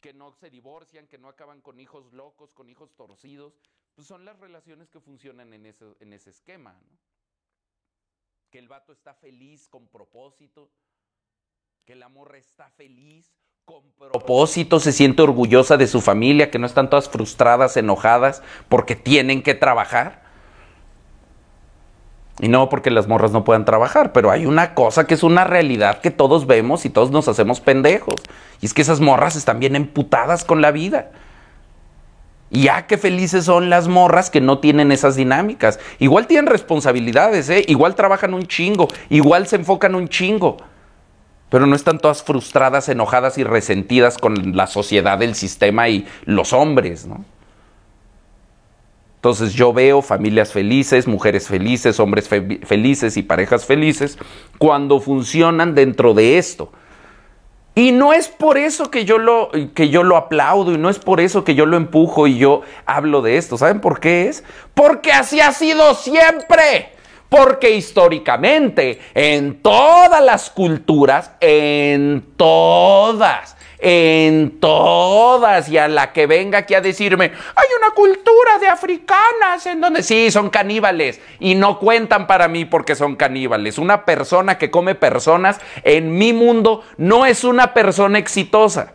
que no se divorcian, que no acaban con hijos locos, con hijos torcidos, pues son las relaciones que funcionan en ese, en ese esquema. Que el vato está feliz con propósito, que la morra está feliz con propósito, se siente orgullosa de su familia, que no están todas frustradas, enojadas, porque tienen que trabajar. Y no porque las morras no puedan trabajar, pero hay una cosa que es una realidad que todos vemos y todos nos hacemos pendejos. Y es que esas morras están bien emputadas con la vida. Y ya qué felices son las morras que no tienen esas dinámicas. Igual tienen responsabilidades, ¿eh? igual trabajan un chingo, igual se enfocan un chingo. Pero no están todas frustradas, enojadas y resentidas con la sociedad, el sistema y los hombres, ¿no? Entonces yo veo familias felices, mujeres felices, hombres fe felices y parejas felices cuando funcionan dentro de esto. Y no es por eso que yo, lo, que yo lo aplaudo y no es por eso que yo lo empujo y yo hablo de esto. ¿Saben por qué es? Porque así ha sido siempre. Porque históricamente, en todas las culturas, en todas, en todas, y a la que venga aquí a decirme, hay una cultura de africanas en donde sí, son caníbales, y no cuentan para mí porque son caníbales. Una persona que come personas en mi mundo no es una persona exitosa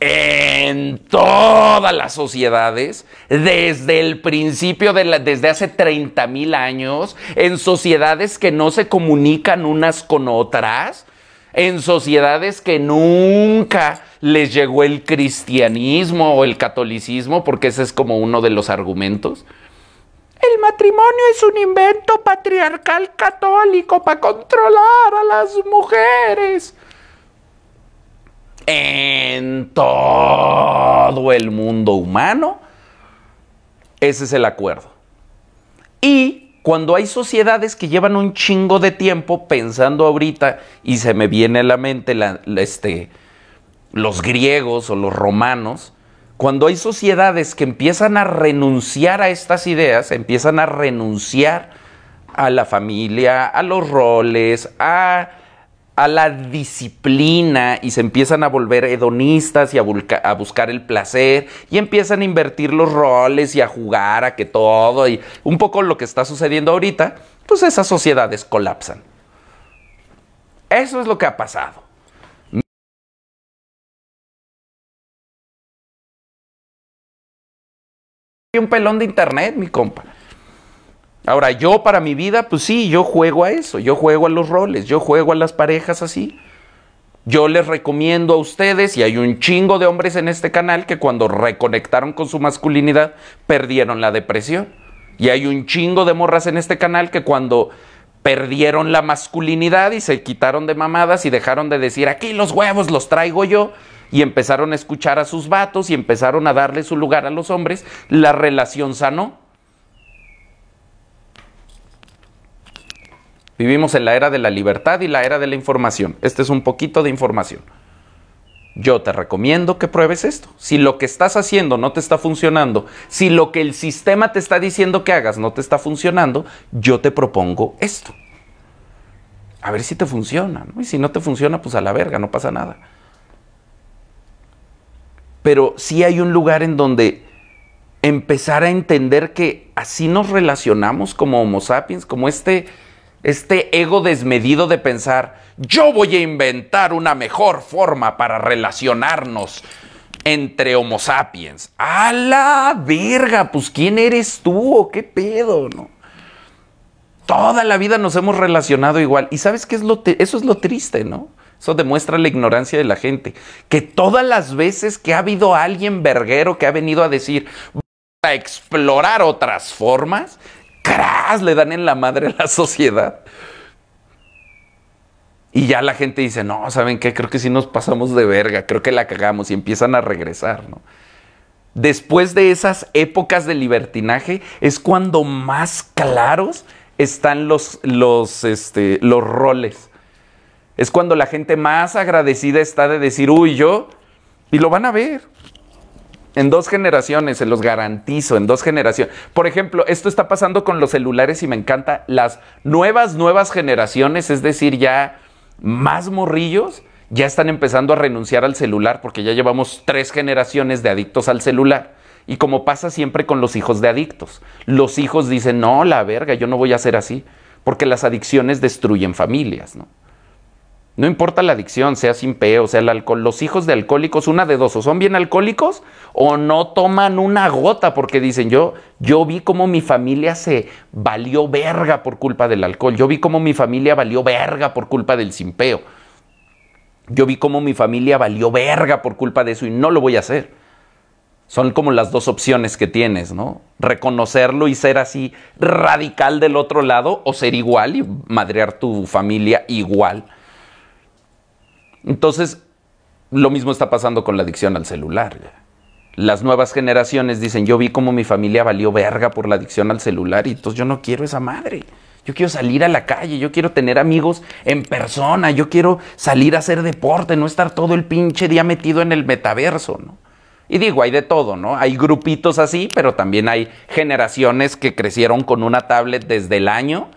en todas las sociedades, desde el principio, de la, desde hace 30 mil años, en sociedades que no se comunican unas con otras, en sociedades que nunca les llegó el cristianismo o el catolicismo, porque ese es como uno de los argumentos. El matrimonio es un invento patriarcal católico para controlar a las mujeres en todo el mundo humano, ese es el acuerdo. Y cuando hay sociedades que llevan un chingo de tiempo pensando ahorita, y se me viene a la mente este, los griegos o los romanos, cuando hay sociedades que empiezan a renunciar a estas ideas, empiezan a renunciar a la familia, a los roles, a a la disciplina y se empiezan a volver hedonistas y a, buscar el placer y empiezan a invertir los roles y a jugar a que todo y un poco lo que está sucediendo ahorita, pues esas sociedades colapsan. Eso es lo que ha pasado. Y un pelón de internet, mi compa. Ahora, yo para mi vida, pues sí, yo juego a eso, yo juego a los roles, yo juego a las parejas así. Yo les recomiendo a ustedes, y hay un chingo de hombres en este canal que cuando reconectaron con su masculinidad perdieron la depresión. Y hay un chingo de morras en este canal que cuando perdieron la masculinidad y se quitaron de mamadas y dejaron de decir aquí los huevos los traigo yo y empezaron a escuchar a sus vatos y empezaron a darle su lugar a los hombres, la relación sanó. Vivimos en la era de la libertad y la era de la información. Este es un poquito de información. Yo te recomiendo que pruebes esto. Si lo que estás haciendo no te está funcionando, si lo que el sistema te está diciendo que hagas no te está funcionando, yo te propongo esto. A ver si te funciona. Y si no te funciona, pues a la verga, no pasa nada. Pero sí hay un lugar en donde empezar a entender que así nos relacionamos como Homo sapiens, como este este ego desmedido de pensar, yo voy a inventar una mejor forma para relacionarnos entre Homo sapiens. A la verga, pues ¿quién eres tú o qué pedo, no? Toda la vida nos hemos relacionado igual. Y sabes qué es lo eso es lo triste, ¿no? Eso demuestra la ignorancia de la gente. Que todas las veces que ha habido alguien verguero que ha venido a decir, a explorar otras formas, le dan en la madre a la sociedad. Y ya la gente dice, no, ¿saben qué? Creo que sí nos pasamos de verga, creo que la cagamos y empiezan a regresar, ¿no? Después de esas épocas de libertinaje es cuando más claros están los, los, este, los roles. Es cuando la gente más agradecida está de decir, uy, yo, y lo van a ver. En dos generaciones, se los garantizo, en dos generaciones. Por ejemplo, esto está pasando con los celulares y me encanta. Las nuevas, nuevas generaciones, es decir, ya más morrillos, ya están empezando a renunciar al celular porque ya llevamos tres generaciones de adictos al celular. Y como pasa siempre con los hijos de adictos, los hijos dicen, no, la verga, yo no voy a ser así, porque las adicciones destruyen familias, ¿no? No importa la adicción, sea sin peo, sea el alcohol. Los hijos de alcohólicos, una de dos, o son bien alcohólicos o no toman una gota porque dicen, yo, yo vi cómo mi familia se valió verga por culpa del alcohol. Yo vi cómo mi familia valió verga por culpa del simpeo. Yo vi cómo mi familia valió verga por culpa de eso y no lo voy a hacer. Son como las dos opciones que tienes, ¿no? Reconocerlo y ser así radical del otro lado o ser igual y madrear tu familia igual. Entonces, lo mismo está pasando con la adicción al celular. Las nuevas generaciones dicen, yo vi cómo mi familia valió verga por la adicción al celular y entonces yo no quiero esa madre. Yo quiero salir a la calle, yo quiero tener amigos en persona, yo quiero salir a hacer deporte, no estar todo el pinche día metido en el metaverso, ¿no? Y digo, hay de todo, ¿no? Hay grupitos así, pero también hay generaciones que crecieron con una tablet desde el año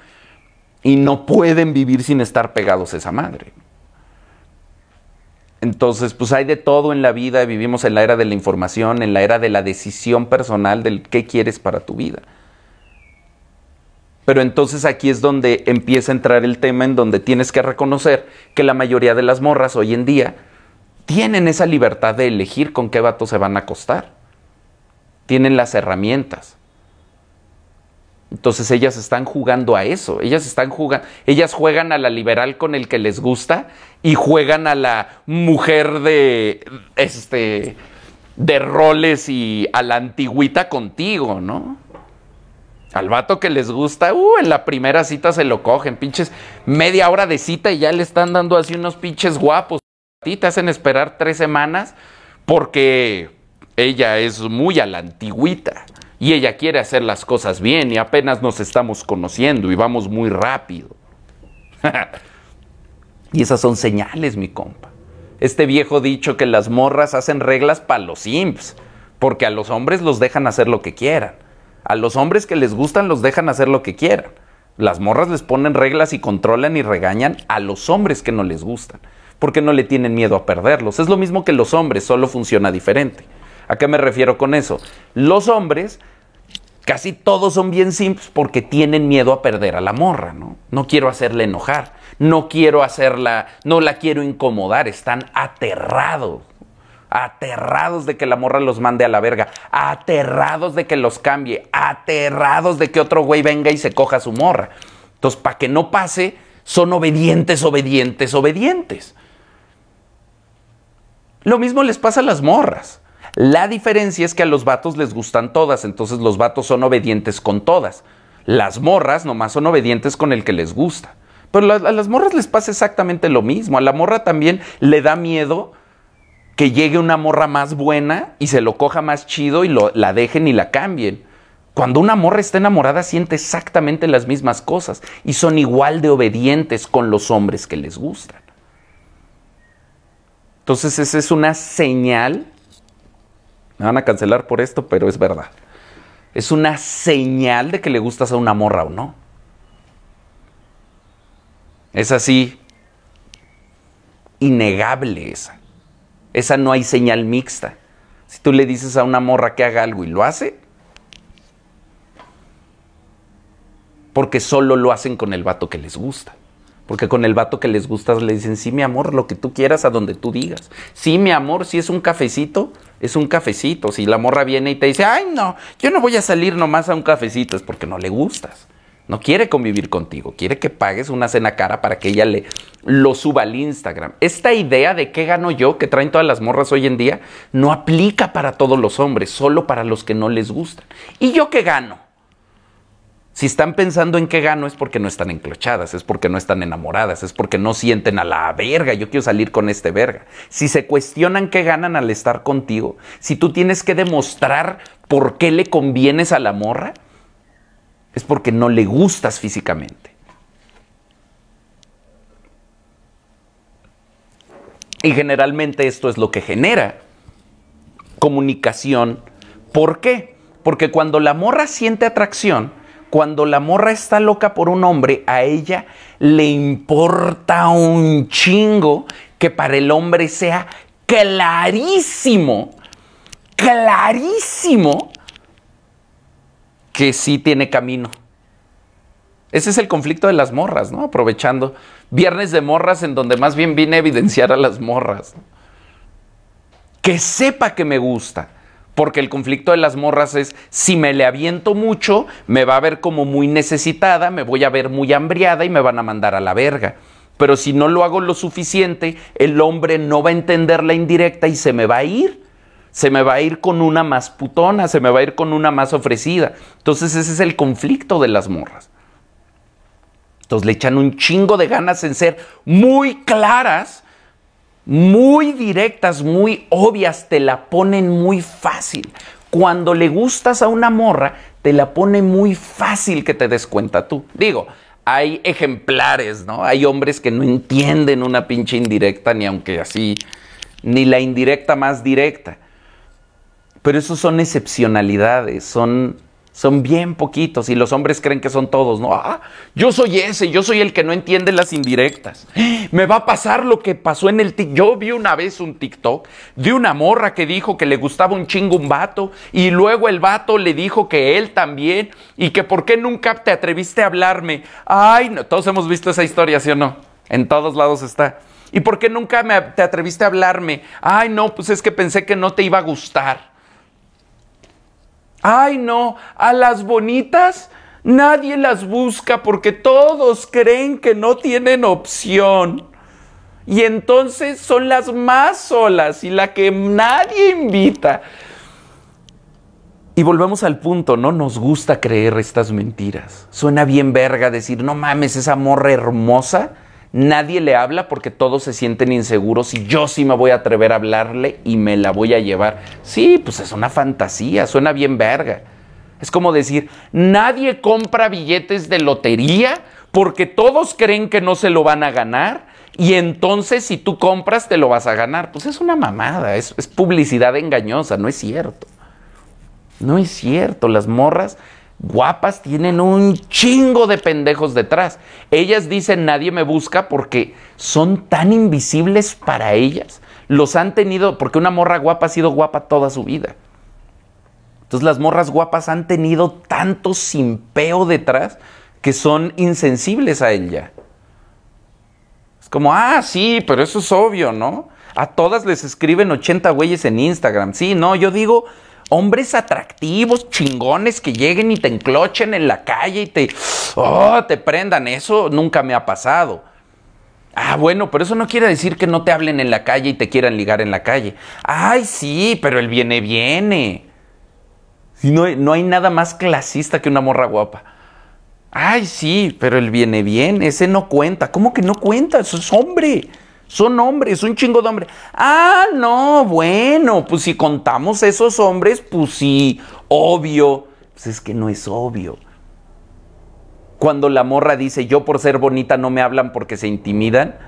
y no pueden vivir sin estar pegados a esa madre. Entonces, pues hay de todo en la vida, vivimos en la era de la información, en la era de la decisión personal del qué quieres para tu vida. Pero entonces aquí es donde empieza a entrar el tema en donde tienes que reconocer que la mayoría de las morras hoy en día tienen esa libertad de elegir con qué vato se van a acostar. Tienen las herramientas. Entonces ellas están jugando a eso, ellas están jugando, ellas juegan a la liberal con el que les gusta y juegan a la mujer de este de roles y a la antigüita contigo, ¿no? Al vato que les gusta, uh, en la primera cita se lo cogen, pinches media hora de cita y ya le están dando así unos pinches guapos. A ti te hacen esperar tres semanas porque ella es muy a la antigüita y ella quiere hacer las cosas bien y apenas nos estamos conociendo y vamos muy rápido. y esas son señales, mi compa. Este viejo dicho que las morras hacen reglas para los imps, porque a los hombres los dejan hacer lo que quieran. A los hombres que les gustan los dejan hacer lo que quieran. Las morras les ponen reglas y controlan y regañan a los hombres que no les gustan, porque no le tienen miedo a perderlos. Es lo mismo que los hombres, solo funciona diferente. ¿A qué me refiero con eso? Los hombres casi todos son bien simples porque tienen miedo a perder a la morra, ¿no? No quiero hacerle enojar, no quiero hacerla, no la quiero incomodar, están aterrados. aterrados de que la morra los mande a la verga, aterrados de que los cambie, aterrados de que otro güey venga y se coja su morra. Entonces, para que no pase, son obedientes, obedientes, obedientes. Lo mismo les pasa a las morras. La diferencia es que a los vatos les gustan todas, entonces los vatos son obedientes con todas. Las morras nomás son obedientes con el que les gusta. Pero a las morras les pasa exactamente lo mismo. A la morra también le da miedo que llegue una morra más buena y se lo coja más chido y lo, la dejen y la cambien. Cuando una morra está enamorada siente exactamente las mismas cosas y son igual de obedientes con los hombres que les gustan. Entonces esa es una señal, me van a cancelar por esto, pero es verdad. Es una señal de que le gustas a una morra o no. Es así, innegable esa. Esa no hay señal mixta. Si tú le dices a una morra que haga algo y lo hace, porque solo lo hacen con el vato que les gusta. Porque con el vato que les gusta le dicen, sí, mi amor, lo que tú quieras a donde tú digas. Sí, mi amor, si es un cafecito, es un cafecito. Si la morra viene y te dice, ay, no, yo no voy a salir nomás a un cafecito, es porque no le gustas. No quiere convivir contigo, quiere que pagues una cena cara para que ella le lo suba al Instagram. Esta idea de qué gano yo que traen todas las morras hoy en día no aplica para todos los hombres, solo para los que no les gustan. ¿Y yo qué gano? Si están pensando en qué gano es porque no están enclochadas, es porque no están enamoradas, es porque no sienten a la verga, yo quiero salir con este verga. Si se cuestionan qué ganan al estar contigo, si tú tienes que demostrar por qué le convienes a la morra, es porque no le gustas físicamente. Y generalmente esto es lo que genera comunicación. ¿Por qué? Porque cuando la morra siente atracción, cuando la morra está loca por un hombre, a ella le importa un chingo que para el hombre sea clarísimo, clarísimo que sí tiene camino. Ese es el conflicto de las morras, ¿no? Aprovechando viernes de morras en donde más bien vine a evidenciar a las morras. Que sepa que me gusta. Porque el conflicto de las morras es, si me le aviento mucho, me va a ver como muy necesitada, me voy a ver muy hambriada y me van a mandar a la verga. Pero si no lo hago lo suficiente, el hombre no va a entender la indirecta y se me va a ir se me va a ir con una más putona, se me va a ir con una más ofrecida. Entonces ese es el conflicto de las morras. Entonces le echan un chingo de ganas en ser muy claras, muy directas, muy obvias, te la ponen muy fácil. Cuando le gustas a una morra, te la pone muy fácil que te des cuenta tú. Digo, hay ejemplares, ¿no? Hay hombres que no entienden una pinche indirecta, ni aunque así, ni la indirecta más directa. Pero esos son excepcionalidades, son, son bien poquitos y los hombres creen que son todos, ¿no? Ah, yo soy ese, yo soy el que no entiende las indirectas. Me va a pasar lo que pasó en el TikTok. Yo vi una vez un TikTok de una morra que dijo que le gustaba un chingo un vato y luego el vato le dijo que él también y que por qué nunca te atreviste a hablarme. Ay, no, todos hemos visto esa historia, ¿sí o no? En todos lados está. ¿Y por qué nunca me, te atreviste a hablarme? Ay, no, pues es que pensé que no te iba a gustar. Ay, no, a las bonitas nadie las busca porque todos creen que no tienen opción. Y entonces son las más solas y la que nadie invita. Y volvemos al punto, ¿no? Nos gusta creer estas mentiras. Suena bien verga decir, no mames, esa morra hermosa nadie le habla porque todos se sienten inseguros y yo sí me voy a atrever a hablarle y me la voy a llevar. Sí, pues es una fantasía, suena bien verga. Es como decir, nadie compra billetes de lotería porque todos creen que no se lo van a ganar y entonces si tú compras te lo vas a ganar. Pues es una mamada, es, es publicidad engañosa, no es cierto. No es cierto, las morras guapas tienen un chingo de pendejos detrás. Ellas dicen nadie me busca porque son tan invisibles para ellas. Los han tenido, porque una morra guapa ha sido guapa toda su vida. Entonces las morras guapas han tenido tanto simpeo detrás que son insensibles a ella. Es como, ah, sí, pero eso es obvio, ¿no? A todas les escriben 80 güeyes en Instagram. Sí, no, yo digo hombres atractivos, chingones, que lleguen y te enclochen en la calle y te, oh, te prendan. Eso nunca me ha pasado. Ah, bueno, pero eso no quiere decir que no te hablen en la calle y te quieran ligar en la calle. Ay, sí, pero el viene, viene. No, no hay nada más clasista que una morra guapa. Ay, sí, pero el viene bien, ese no cuenta. ¿Cómo que no cuenta? Eso es hombre. Son hombres, un chingo de hombres. Ah, no, bueno, pues si contamos esos hombres, pues sí, obvio. Pues es que no es obvio. Cuando la morra dice, yo por ser bonita no me hablan porque se intimidan,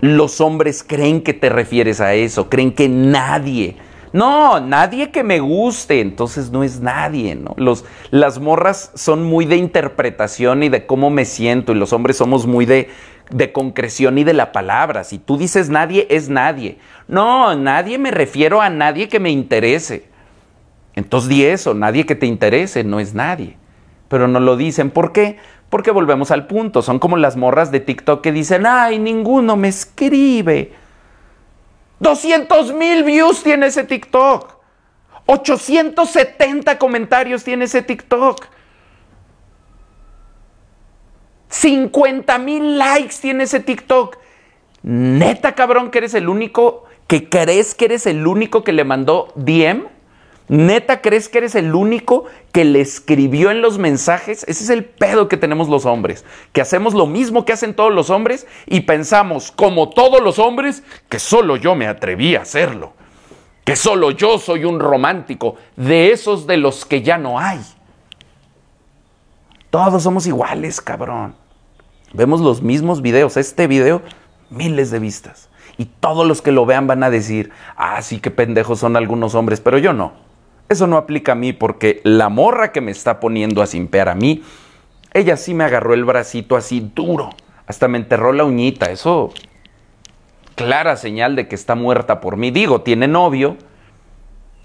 los hombres creen que te refieres a eso, creen que nadie no, nadie que me guste, entonces no es nadie, ¿no? Los, las morras son muy de interpretación y de cómo me siento, y los hombres somos muy de, de concreción y de la palabra. Si tú dices nadie, es nadie. No, nadie me refiero a nadie que me interese. Entonces di eso, nadie que te interese, no es nadie. Pero no lo dicen. ¿Por qué? Porque volvemos al punto. Son como las morras de TikTok que dicen, ay, ninguno me escribe. 200 mil views tiene ese TikTok. 870 comentarios tiene ese TikTok. 50 mil likes tiene ese TikTok. Neta, cabrón, que eres el único que crees que eres el único que le mandó DM. ¿Neta crees que eres el único que le escribió en los mensajes? Ese es el pedo que tenemos los hombres, que hacemos lo mismo que hacen todos los hombres y pensamos, como todos los hombres, que solo yo me atreví a hacerlo, que solo yo soy un romántico, de esos de los que ya no hay. Todos somos iguales, cabrón. Vemos los mismos videos, este video, miles de vistas. Y todos los que lo vean van a decir, ah, sí, qué pendejos son algunos hombres, pero yo no. Eso no aplica a mí porque la morra que me está poniendo a simpear a mí, ella sí me agarró el bracito así duro, hasta me enterró la uñita. Eso, clara señal de que está muerta por mí. Digo, tiene novio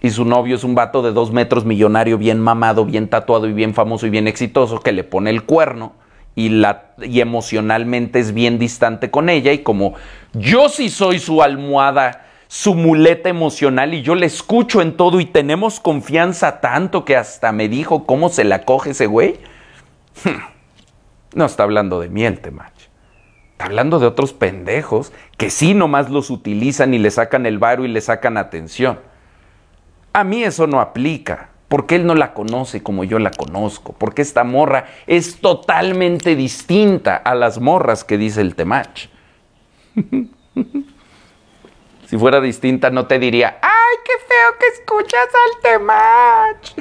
y su novio es un vato de dos metros millonario, bien mamado, bien tatuado y bien famoso y bien exitoso, que le pone el cuerno y, la, y emocionalmente es bien distante con ella y como yo sí soy su almohada su muleta emocional y yo le escucho en todo y tenemos confianza tanto que hasta me dijo cómo se la coge ese güey. No está hablando de miel, Temach. Está hablando de otros pendejos que sí nomás los utilizan y le sacan el varo y le sacan atención. A mí eso no aplica, porque él no la conoce como yo la conozco, porque esta morra es totalmente distinta a las morras que dice el Temach. Si fuera distinta, no te diría, ¡ay, qué feo que escuchas al Temach!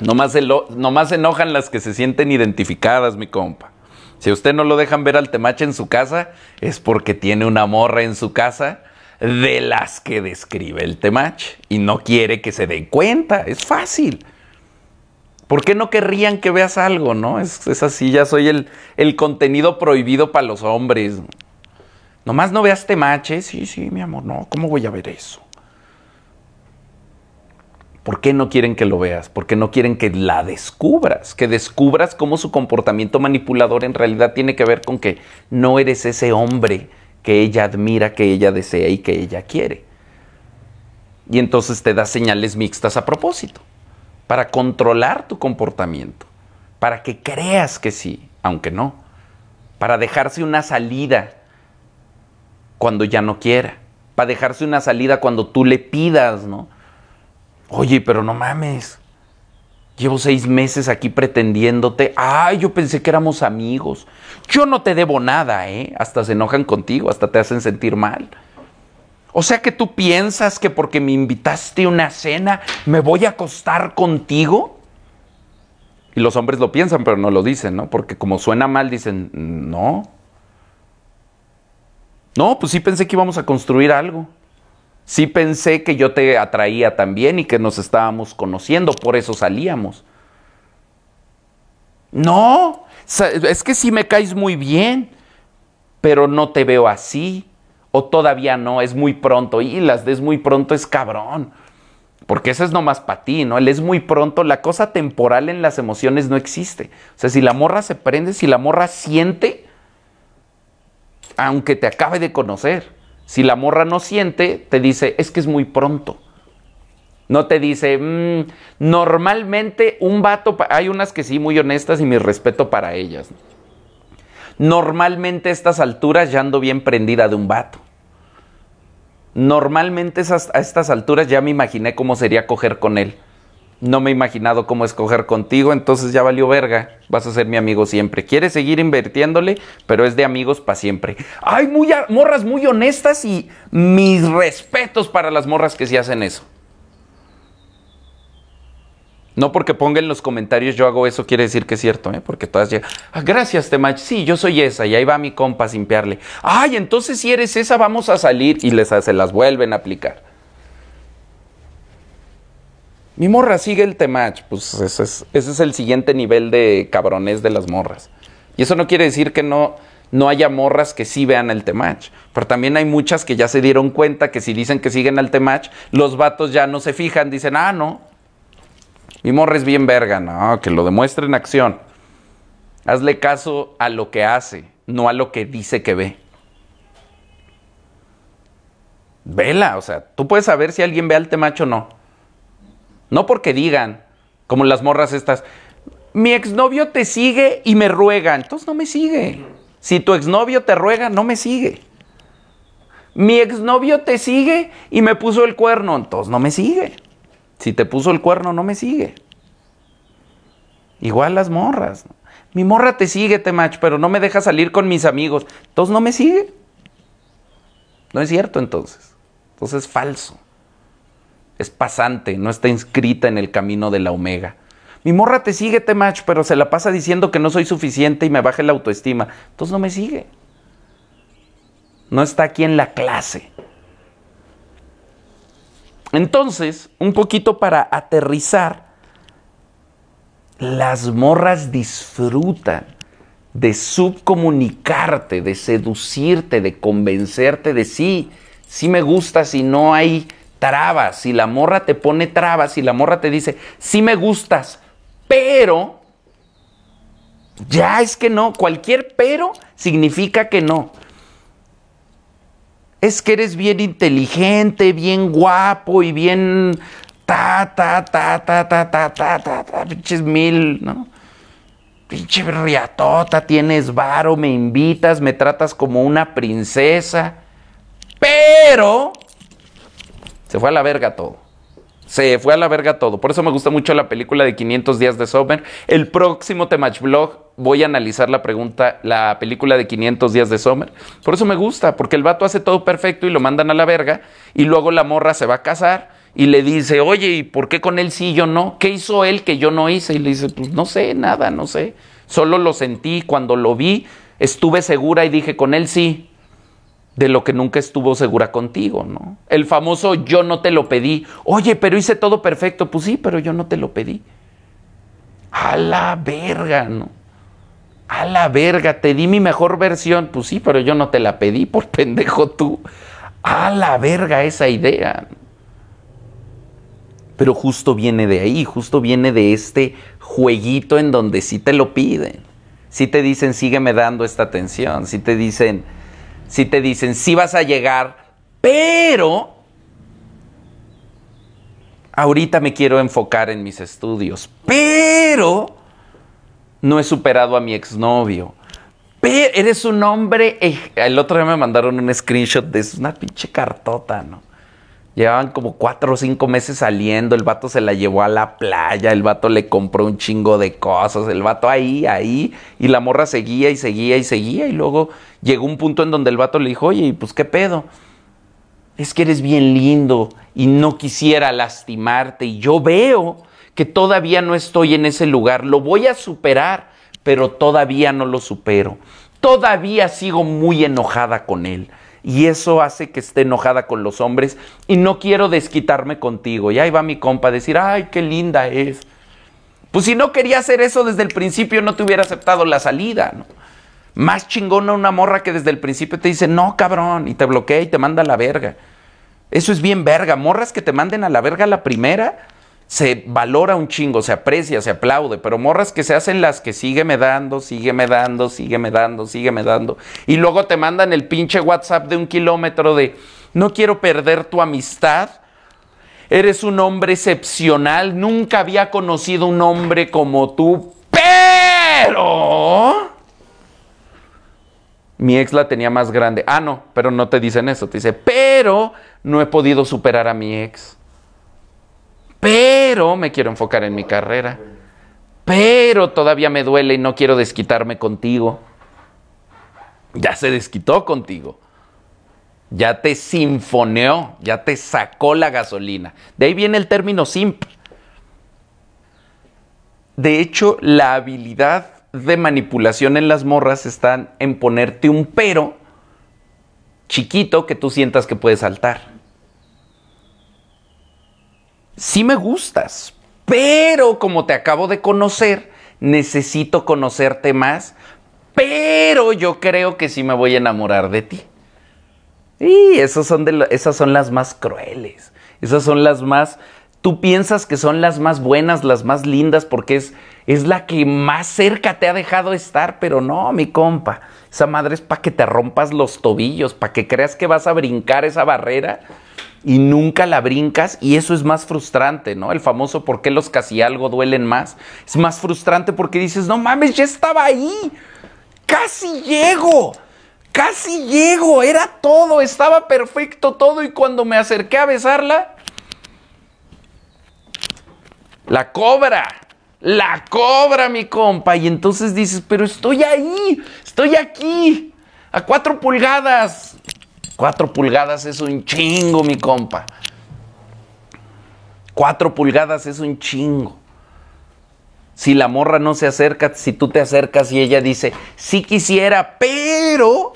nomás, nomás enojan las que se sienten identificadas, mi compa. Si a usted no lo dejan ver al Temach en su casa, es porque tiene una morra en su casa de las que describe el Temach y no quiere que se den cuenta. Es fácil. ¿Por qué no querrían que veas algo, no? Es, así, ya soy el, el, contenido prohibido para los hombres. Nomás no veas temache. Sí, sí, mi amor, no, ¿cómo voy a ver eso? ¿Por qué no quieren que lo veas? ¿Por qué no quieren que la descubras? Que descubras cómo su comportamiento manipulador en realidad tiene que ver con que no eres ese hombre que ella admira, que ella desea y que ella quiere. Y entonces te da señales mixtas a propósito para controlar tu comportamiento, para que creas que sí, aunque no, para dejarse una salida cuando ya no quiera, para dejarse una salida cuando tú le pidas, ¿no? Oye, pero no mames. Llevo seis meses aquí pretendiéndote. Ay, yo pensé que éramos amigos. Yo no te debo nada, ¿eh? Hasta se enojan contigo, hasta te hacen sentir mal. O sea que tú piensas que porque me invitaste a una cena me voy a acostar contigo. Y los hombres lo piensan, pero no lo dicen, ¿no? Porque como suena mal, dicen, no. No, pues sí pensé que íbamos a construir algo. Sí pensé que yo te atraía también y que nos estábamos conociendo, por eso salíamos. No, es que sí me caes muy bien, pero no te veo así o todavía no, es muy pronto. Y las de es muy pronto es cabrón. Porque eso es nomás para ti, ¿no? Él es muy pronto. La cosa temporal en las emociones no existe. O sea, si la morra se prende, si la morra siente, aunque te acabe de conocer. Si la morra no siente, te dice, es que es muy pronto. No te dice, mm, normalmente un vato, hay unas que sí, muy honestas y mi respeto para ellas. Normalmente a estas alturas ya ando bien prendida de un vato. Normalmente a estas alturas ya me imaginé cómo sería coger con él. No me he imaginado cómo escoger contigo, entonces ya valió verga. Vas a ser mi amigo siempre. Quieres seguir invirtiéndole, pero es de amigos para siempre. Hay morras muy honestas y mis respetos para las morras que sí hacen eso. No porque ponga en los comentarios yo hago eso, quiere decir que es cierto, ¿eh? Porque todas llegan, ah, gracias, Temach, sí, yo soy esa, y ahí va mi compa a simpiarle. Ay, entonces si eres esa, vamos a salir, y les, se las vuelven a aplicar. Mi morra sigue el Temach, pues ese es, ese es el siguiente nivel de cabrones de las morras. Y eso no quiere decir que no, no haya morras que sí vean el Temach. Pero también hay muchas que ya se dieron cuenta que si dicen que siguen al Temach, los vatos ya no se fijan, dicen, ah, no, mi morra es bien verga, no, que lo demuestre en acción. Hazle caso a lo que hace, no a lo que dice que ve. Vela, o sea, tú puedes saber si alguien ve al temacho o no. No porque digan, como las morras estas, mi exnovio te sigue y me ruega, entonces no me sigue. Si tu exnovio te ruega, no me sigue. Mi exnovio te sigue y me puso el cuerno, entonces no me sigue. Si te puso el cuerno, no me sigue. Igual las morras. Mi morra te sigue, Temach, pero no me deja salir con mis amigos. Entonces no me sigue. No es cierto entonces. Entonces es falso. Es pasante, no está inscrita en el camino de la omega. Mi morra te sigue, Temach, pero se la pasa diciendo que no soy suficiente y me baja la autoestima. Entonces no me sigue. No está aquí en la clase. Entonces, un poquito para aterrizar, las morras disfrutan de subcomunicarte, de seducirte, de convencerte de sí, sí me gusta si no hay trabas, si la morra te pone trabas, si la morra te dice, sí me gustas, pero ya es que no, cualquier pero significa que no es que eres bien inteligente, bien guapo y bien ta, ta, ta, ta, ta, ta, ta, ta, ta, pinches mil, ¿no? Pinche riatota, tienes varo, me invitas, me tratas como una princesa. Pero se fue a la verga todo. Se fue a la verga todo. Por eso me gusta mucho la película de 500 días de Summer. El próximo Temach Vlog voy a analizar la pregunta, la película de 500 días de Summer. Por eso me gusta, porque el vato hace todo perfecto y lo mandan a la verga. Y luego la morra se va a casar y le dice, oye, ¿y por qué con él sí y yo no? ¿Qué hizo él que yo no hice? Y le dice, pues no sé, nada, no sé. Solo lo sentí, cuando lo vi, estuve segura y dije, con él sí de lo que nunca estuvo segura contigo, ¿no? El famoso yo no te lo pedí. Oye, pero hice todo perfecto. Pues sí, pero yo no te lo pedí. A la verga, ¿no? A la verga, te di mi mejor versión. Pues sí, pero yo no te la pedí por pendejo tú. A la verga esa idea. Pero justo viene de ahí, justo viene de este jueguito en donde sí te lo piden. Sí te dicen, sígueme dando esta atención. Sí te dicen, si te dicen, sí vas a llegar, pero ahorita me quiero enfocar en mis estudios, pero no he superado a mi exnovio. Pero eres un hombre. El otro día me mandaron un screenshot de una pinche cartota, ¿no? Llevaban como cuatro o cinco meses saliendo, el vato se la llevó a la playa, el vato le compró un chingo de cosas, el vato ahí, ahí, y la morra seguía y seguía y seguía, y luego llegó un punto en donde el vato le dijo, oye, pues qué pedo, es que eres bien lindo y no quisiera lastimarte, y yo veo que todavía no estoy en ese lugar, lo voy a superar, pero todavía no lo supero, todavía sigo muy enojada con él y eso hace que esté enojada con los hombres y no quiero desquitarme contigo. Y ahí va mi compa a decir, ay, qué linda es. Pues si no quería hacer eso desde el principio, no te hubiera aceptado la salida. Más chingona una morra que desde el principio te dice, no, cabrón, y te bloquea y te manda a la verga. Eso es bien verga. Morras que te manden a la verga la primera, se valora un chingo, se aprecia, se aplaude, pero morras que se hacen las que sígueme dando, sígueme dando, sígueme dando, sígueme dando, y luego te mandan el pinche WhatsApp de un kilómetro de no quiero perder tu amistad, eres un hombre excepcional, nunca había conocido un hombre como tú, pero... Mi ex la tenía más grande. Ah, no, pero no te dicen eso, te dice, pero no he podido superar a mi ex pero me quiero enfocar en mi carrera, pero todavía me duele y no quiero desquitarme contigo. Ya se desquitó contigo. Ya te sinfoneó, ya te sacó la gasolina. De ahí viene el término simp. De hecho, la habilidad de manipulación en las morras está en ponerte un pero chiquito que tú sientas que puedes saltar sí me gustas, pero como te acabo de conocer, necesito conocerte más, pero yo creo que sí me voy a enamorar de ti. Y esos son de esas son las más crueles, esas son las más... Tú piensas que son las más buenas, las más lindas, porque es, es la que más cerca te ha dejado estar, pero no, mi compa. Esa madre es para que te rompas los tobillos, para que creas que vas a brincar esa barrera y nunca la brincas y eso es más frustrante, ¿no? El famoso por qué los casi algo duelen más. Es más frustrante porque dices, no mames, ya estaba ahí. Casi llego. Casi llego. Era todo. Estaba perfecto todo. Y cuando me acerqué a besarla, la cobra. La cobra, mi compa. Y entonces dices, pero estoy ahí. Estoy aquí. A cuatro pulgadas. Cuatro pulgadas es un chingo, mi compa. Cuatro pulgadas es un chingo. Si la morra no se acerca, si tú te acercas y ella dice, sí quisiera, pero...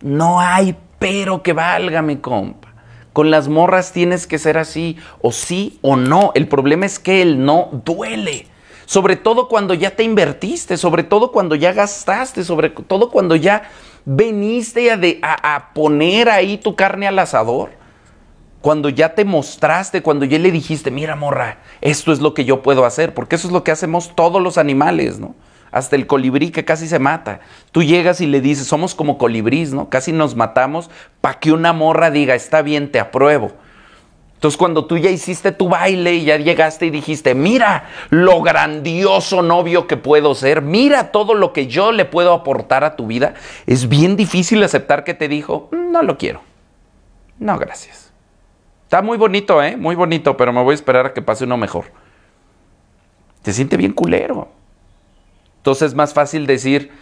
No hay pero que valga, mi compa. Con las morras tienes que ser así, o sí o no. El problema es que el no duele. Sobre todo cuando ya te invertiste, sobre todo cuando ya gastaste, sobre todo cuando ya veniste a, a, poner ahí tu carne al asador. Cuando ya te mostraste, cuando ya le dijiste, mira morra, esto es lo que yo puedo hacer, porque eso es lo que hacemos todos los animales, ¿no? Hasta el colibrí que casi se mata. Tú llegas y le dices, somos como colibrís, ¿no? Casi nos matamos para que una morra diga, está bien, te apruebo. Entonces cuando tú ya hiciste tu baile y ya llegaste y dijiste, mira lo grandioso novio que puedo ser, mira todo lo que yo le puedo aportar a tu vida, es bien difícil aceptar que te dijo, no lo quiero. No, gracias. Está muy bonito, ¿eh? Muy bonito, pero me voy a esperar a que pase uno mejor. Te siente bien culero. Entonces es más fácil decir,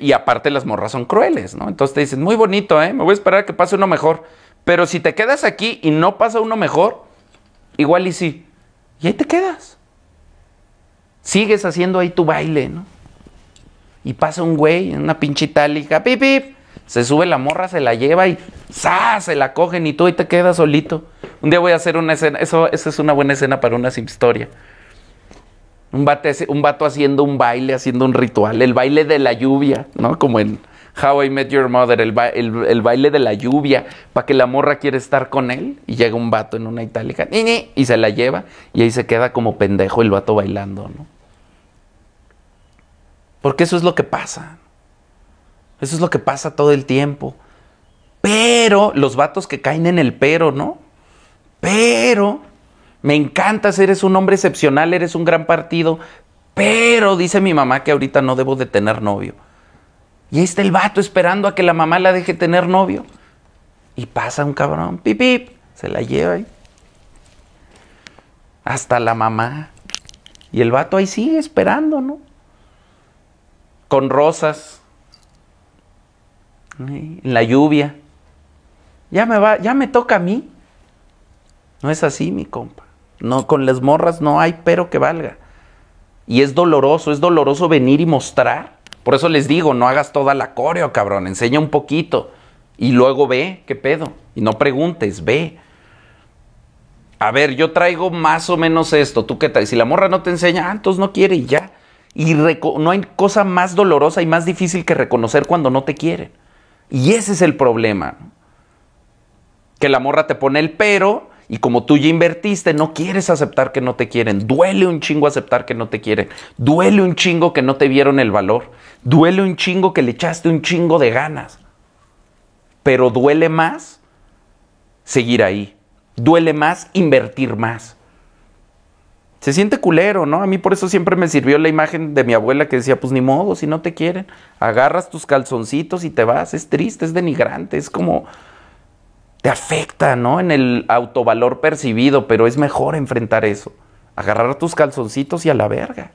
y aparte las morras son crueles, ¿no? Entonces te dicen, muy bonito, ¿eh? Me voy a esperar a que pase uno mejor. Pero si te quedas aquí y no pasa uno mejor, igual y sí. Y ahí te quedas. Sigues haciendo ahí tu baile, ¿no? Y pasa un güey en una pinche itálica, pip, pip. Se sube la morra, se la lleva y ¡zas! se la cogen y tú ahí te quedas solito. Un día voy a hacer una escena, eso, es una buena escena para una historia. Un, un vato haciendo un baile, haciendo un ritual, el baile de la lluvia, ¿no? Como en How I Met Your Mother, el, baile de la lluvia, para que la morra quiere estar con él y llega un vato en una itálica y se la lleva y ahí se queda como pendejo el vato bailando, ¿no? Porque eso es lo que pasa. Eso es lo que pasa todo el tiempo. Pero los vatos que caen en el pero, ¿no? Pero me encanta, eres un hombre excepcional, eres un gran partido, pero dice mi mamá que ahorita no debo de tener novio. Y ahí está el vato esperando a que la mamá la deje tener novio. Y pasa un cabrón, pip, pip, se la lleva ahí. Hasta la mamá. Y el vato ahí sigue esperando, ¿no? Con rosas. En la lluvia. Ya me va, ya me toca a mí. No es así, mi compa. No, con las morras no hay pero que valga. Y es doloroso, es doloroso venir y mostrar por eso les digo, no hagas toda la coreo, cabrón, enseña un poquito y luego ve qué pedo. Y no preguntes, ve. A ver, yo traigo más o menos esto, ¿tú qué tal? Si la morra no te enseña, ah, entonces no quiere y ya. Y no hay cosa más dolorosa y más difícil que reconocer cuando no te quieren. Y ese es el problema. Que la morra te pone el pero Y como tú ya invertiste, no quieres aceptar que no te quieren. Duele un chingo aceptar que no te quieren. Duele un chingo que no te vieron el valor. Duele un chingo que le echaste un chingo de ganas. Pero duele más seguir ahí. Duele más invertir más. Se siente culero, ¿no? A mí por eso siempre me sirvió la imagen de mi abuela que decía, pues ni modo, si no te quieren, agarras tus calzoncitos y te vas. Es triste, es denigrante, es como te afecta, ¿no? En el autovalor percibido, pero es mejor enfrentar eso. Agarrar tus calzoncitos y a la verga.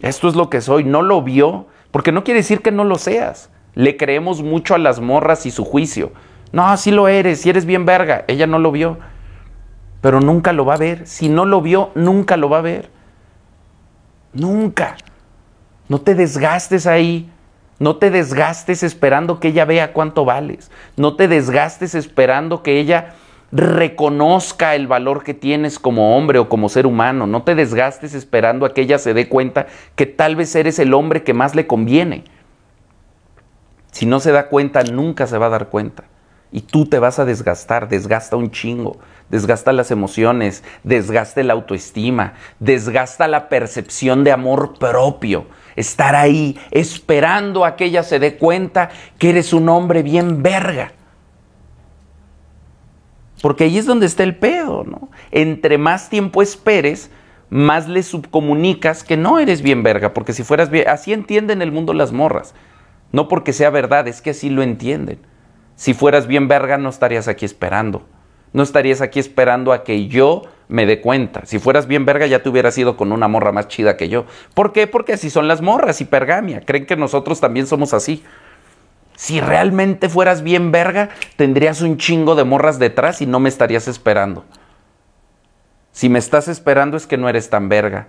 Esto es lo que soy, no lo vio, porque no quiere decir que no lo seas. Le creemos mucho a las morras y su juicio. No, sí lo eres, si eres bien verga. Ella no lo vio, pero nunca lo va a ver. Si no lo vio, nunca lo va a ver. Nunca. No te desgastes ahí no te desgastes esperando que ella vea cuánto vales. No te desgastes esperando que ella reconozca el valor que tienes como hombre o como ser humano. No te desgastes esperando a que ella se dé cuenta que tal vez eres el hombre que más le conviene. Si no se da cuenta, nunca se va a dar cuenta. Y tú te vas a desgastar, desgasta un chingo, desgasta las emociones, desgasta la autoestima, desgasta la percepción de amor propio estar ahí esperando a que ella se dé cuenta que eres un hombre bien verga. Porque ahí es donde está el pedo, ¿no? Entre más tiempo esperes, más le subcomunicas que no eres bien verga, porque si fueras bien, así entienden el mundo las morras. No porque sea verdad, es que así lo entienden. Si fueras bien verga, no estarías aquí esperando. No estarías aquí esperando a que yo me dé cuenta. Si fueras bien verga, ya te hubieras ido con una morra más chida que yo. ¿Por qué? Porque así son las morras, hipergamia. Creen que nosotros también somos así. Si realmente fueras bien verga, tendrías un chingo de morras detrás y no me estarías esperando. Si me estás esperando es que no eres tan verga.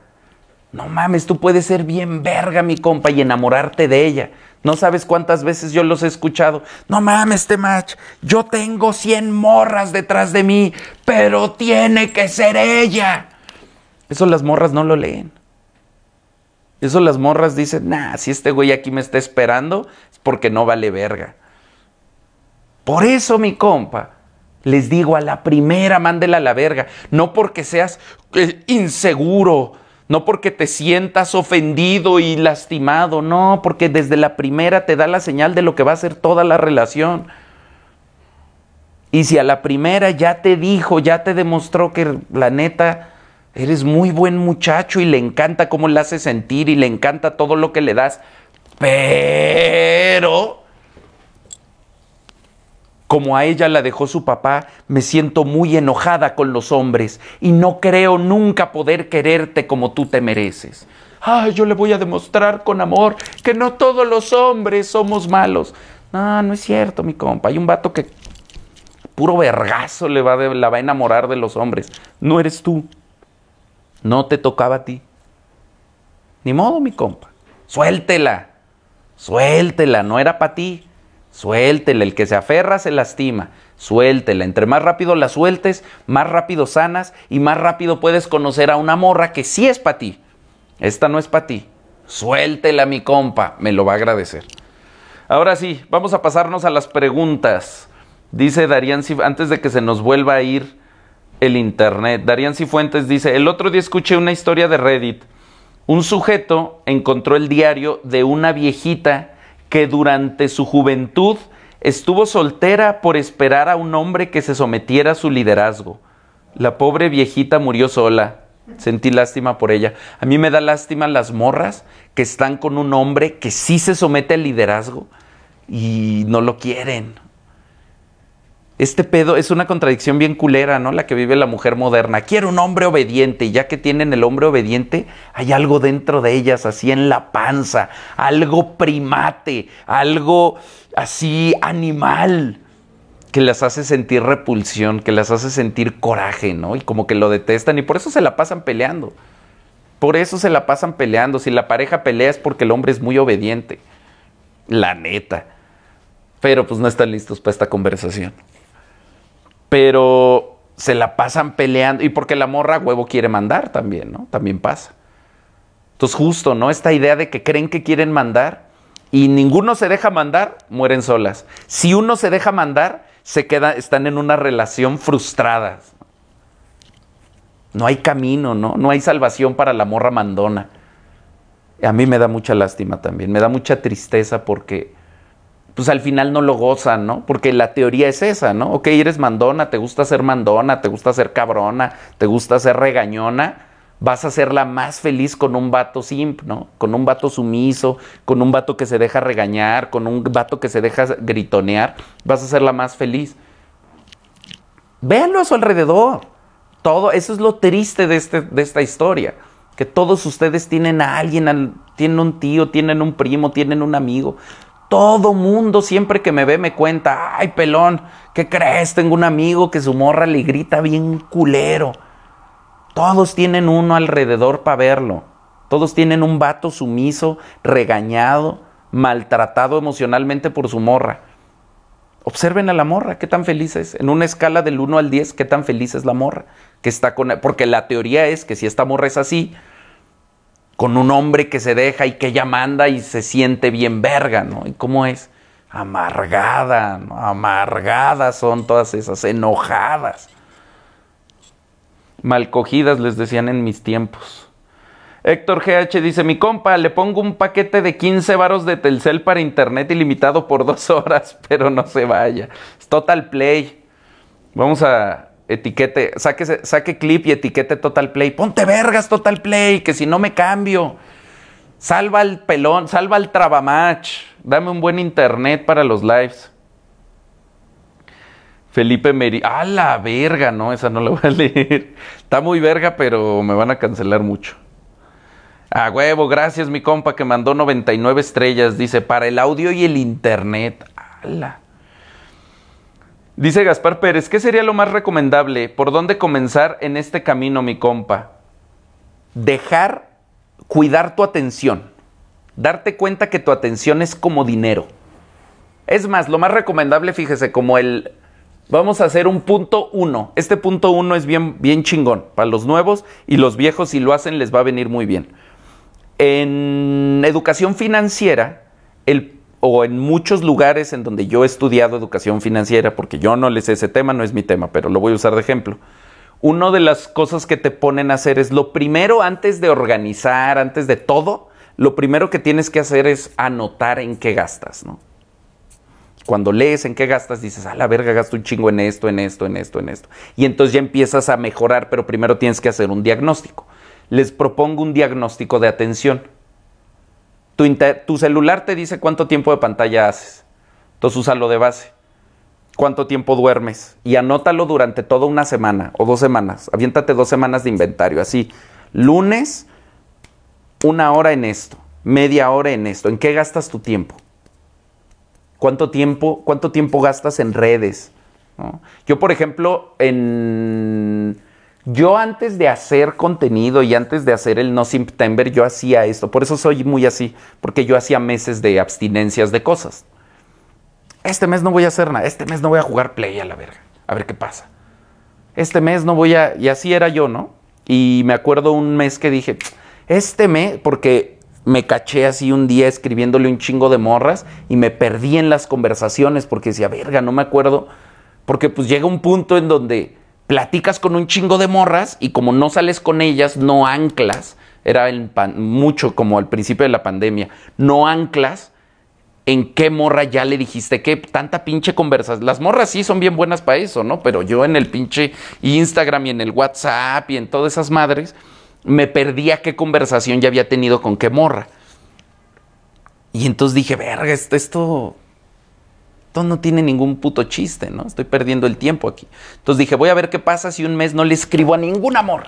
No mames, tú puedes ser bien verga, mi compa, y enamorarte de ella. No sabes cuántas veces yo los he escuchado. No mames, este match. Yo tengo 100 morras detrás de mí, pero tiene que ser ella. Eso las morras no lo leen. Eso las morras dicen, nah, si este güey aquí me está esperando, es porque no vale verga. Por eso, mi compa, les digo, a la primera mándela a la verga. No porque seas eh, inseguro, no porque te sientas ofendido y lastimado, no, porque desde la primera te da la señal de lo que va a ser toda la relación. Y si a la primera ya te dijo, ya te demostró que la neta eres muy buen muchacho y le encanta cómo le hace sentir y le encanta todo lo que le das, pero como a ella la dejó su papá, me siento muy enojada con los hombres y no creo nunca poder quererte como tú te mereces. Ay, yo le voy a demostrar con amor que no todos los hombres somos malos. No, no es cierto, mi compa. Hay un vato que puro vergazo le va la va a enamorar de los hombres. No eres tú. No te tocaba a ti. Ni modo, mi compa. Suéltela. Suéltela, no era para ti. Suéltela, el que se aferra se lastima. Suéltela, entre más rápido la sueltes, más rápido sanas y más rápido puedes conocer a una morra que sí es para ti. Esta no es para ti. Suéltela, mi compa, me lo va a agradecer. Ahora sí, vamos a pasarnos a las preguntas. Dice Darían, antes de que se nos vuelva a ir el internet, Darían Cifuentes dice, el otro día escuché una historia de Reddit. Un sujeto encontró el diario de una viejita que durante su juventud estuvo soltera por esperar a un hombre que se sometiera a su liderazgo. La pobre viejita murió sola. Sentí lástima por ella. A mí me da lástima las morras que están con un hombre que sí se somete al liderazgo y no lo quieren este pedo es una contradicción bien culera, ¿no? La que vive la mujer moderna. Quiero un hombre obediente y ya que tienen el hombre obediente, hay algo dentro de ellas, así en la panza, algo primate, algo así animal, que las hace sentir repulsión, que las hace sentir coraje, ¿no? Y como que lo detestan y por eso se la pasan peleando. Por eso se la pasan peleando. Si la pareja pelea es porque el hombre es muy obediente. La neta. Pero pues no están listos para esta conversación pero se la pasan peleando y porque la morra huevo quiere mandar también, ¿no? También pasa. Entonces justo, ¿no? Esta idea de que creen que quieren mandar y ninguno se deja mandar, mueren solas. Si uno se deja mandar, se quedan, están en una relación frustrada. No hay camino, ¿no? No hay salvación para la morra mandona. A mí me da mucha lástima también, me da mucha tristeza porque pues al final no lo gozan, ¿no? Porque la teoría es esa, ¿no? Ok, eres mandona, te gusta ser mandona, te gusta ser cabrona, te gusta ser regañona, vas a ser la más feliz con un vato simp, ¿no? Con un vato sumiso, con un vato que se deja regañar, con un vato que se deja gritonear, vas a ser la más feliz. Véanlo a su alrededor. Todo, eso es lo triste de, este, de esta historia. Que todos ustedes tienen a alguien, tienen un tío, tienen un primo, tienen un amigo, todo mundo siempre que me ve me cuenta, ay pelón, ¿qué crees? Tengo un amigo que su morra le grita bien culero. Todos tienen uno alrededor para verlo. Todos tienen un vato sumiso, regañado, maltratado emocionalmente por su morra. Observen a la morra, qué tan feliz es. En una escala del 1 al 10, qué tan feliz es la morra. Que está con, porque la teoría es que si esta morra es así, con un hombre que se deja y que ella manda y se siente bien verga, ¿no? ¿Y cómo es? Amargada, ¿no? Amargadas son todas esas, enojadas. Malcogidas les decían en mis tiempos. Héctor GH dice, mi compa, le pongo un paquete de 15 varos de Telcel para internet ilimitado por dos horas, pero no se vaya. Es Total Play. Vamos a, etiquete, saque, saque clip y etiquete Total Play. Ponte vergas Total Play, que si no me cambio. Salva al pelón, salva al Trabamatch. Dame un buen internet para los lives. Felipe Meri. ¡Ah, la verga! No, esa no la voy a leer. Está muy verga, pero me van a cancelar mucho. A huevo, gracias mi compa que mandó 99 estrellas. Dice, para el audio y el internet. ¡Hala! Dice Gaspar Pérez, ¿qué sería lo más recomendable? ¿Por dónde comenzar en este camino, mi compa? Dejar, cuidar tu atención. Darte cuenta que tu atención es como dinero. Es más, lo más recomendable, fíjese, como el... Vamos a hacer un punto uno. Este punto uno es bien, bien chingón para los nuevos y los viejos si lo hacen les va a venir muy bien. En educación financiera, el o en muchos lugares en donde yo he estudiado educación financiera, porque yo no les sé ese tema, no es mi tema, pero lo voy a usar de ejemplo. Una de las cosas que te ponen a hacer es lo primero antes de organizar, antes de todo, lo primero que tienes que hacer es anotar en qué gastas, ¿no? Cuando lees en qué gastas, dices, a la verga, gasto un chingo en esto, en esto, en esto, en esto. Y entonces ya empiezas a mejorar, pero primero tienes que hacer un diagnóstico. Les propongo un diagnóstico de atención. Tu, celular te dice cuánto tiempo de pantalla haces. Entonces úsalo de base. ¿Cuánto tiempo duermes? Y anótalo durante toda una semana o dos semanas. Aviéntate dos semanas de inventario. Así, lunes, una hora en esto, media hora en esto. ¿En qué gastas tu tiempo? ¿Cuánto tiempo, cuánto tiempo gastas en redes? Yo, por ejemplo, en yo antes de hacer contenido y antes de hacer el No September, yo hacía esto. Por eso soy muy así, porque yo hacía meses de abstinencias de cosas. Este mes no voy a hacer nada, este mes no voy a jugar play a la verga, a ver qué pasa. Este mes no voy a... Y así era yo, ¿no? Y me acuerdo un mes que dije, este mes, porque me caché así un día escribiéndole un chingo de morras y me perdí en las conversaciones porque decía, verga, no me acuerdo. Porque pues llega un punto en donde platicas con un chingo de morras y como no sales con ellas, no anclas, era mucho como al principio de la pandemia, no anclas en qué morra ya le dijiste qué tanta pinche conversación. Las morras sí son bien buenas para eso, ¿no? Pero yo en el pinche Instagram y en el WhatsApp y en todas esas madres, me perdía qué conversación ya había tenido con qué morra. Y entonces dije, verga, esto esto no tiene ningún puto chiste, ¿no? Estoy perdiendo el tiempo aquí. Entonces dije, voy a ver qué pasa si un mes no le escribo a ninguna amor.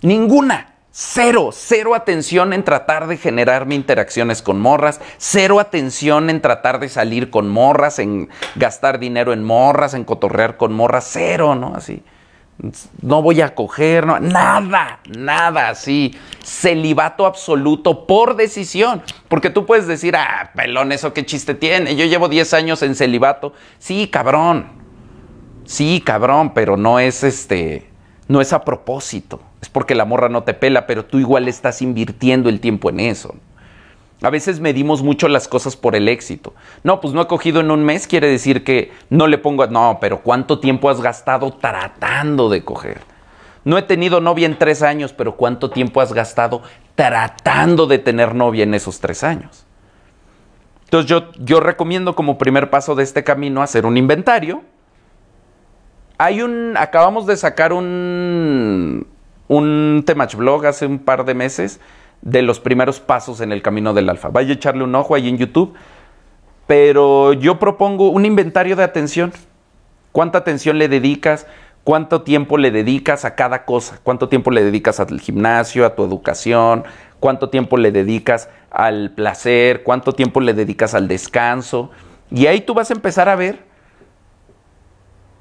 Ninguna. Cero, cero atención en tratar de generarme interacciones con morras, cero atención en tratar de salir con morras, en gastar dinero en morras, en cotorrear con morras, cero, ¿no? Así no voy a coger, nada, nada así. Celibato absoluto por decisión. Porque tú puedes decir, ah, pelón, eso qué chiste tiene. Yo llevo 10 años en celibato. Sí, cabrón. Sí, cabrón, pero no es este, no es a propósito. Es porque la morra no te pela, pero tú igual estás invirtiendo el tiempo en eso. A veces medimos mucho las cosas por el éxito. No, pues no he cogido en un mes, quiere decir que no le pongo... No, pero ¿cuánto tiempo has gastado tratando de coger? No he tenido novia en tres años, pero ¿cuánto tiempo has gastado tratando de tener novia en esos tres años? Entonces yo, yo recomiendo como primer paso de este camino hacer un inventario. Hay un... Acabamos de sacar un... Un Temach Blog hace un par de meses de los primeros pasos en el camino del alfa. Vaya a echarle un ojo ahí en YouTube. Pero yo propongo un inventario de atención. ¿Cuánta atención le dedicas? ¿Cuánto tiempo le dedicas a cada cosa? ¿Cuánto tiempo le dedicas al gimnasio, a tu educación? ¿Cuánto tiempo le dedicas al placer? ¿Cuánto tiempo le dedicas al descanso? Y ahí tú vas a empezar a ver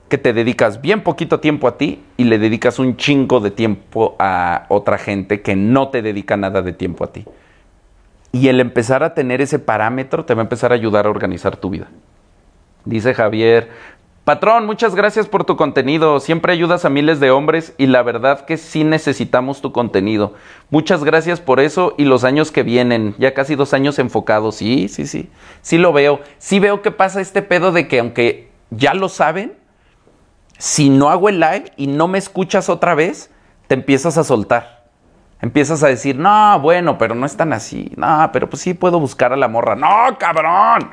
que te dedicas bien poquito tiempo a ti y le dedicas un chingo de tiempo a otra gente que no te dedica nada de tiempo a ti. Y el empezar a tener ese parámetro te va a empezar a ayudar a organizar tu vida. Dice Javier, patrón, muchas gracias por tu contenido. Siempre ayudas a miles de hombres y la verdad que sí necesitamos tu contenido. Muchas gracias por eso y los años que vienen. Ya casi dos años enfocados. Sí, sí, sí. Sí lo veo. Sí veo que pasa este pedo de que aunque ya lo saben, si no hago el live y no me escuchas otra vez, te empiezas a soltar. Empiezas a decir, no, bueno, pero no es tan así. No, pero pues sí puedo buscar a la morra. No, cabrón.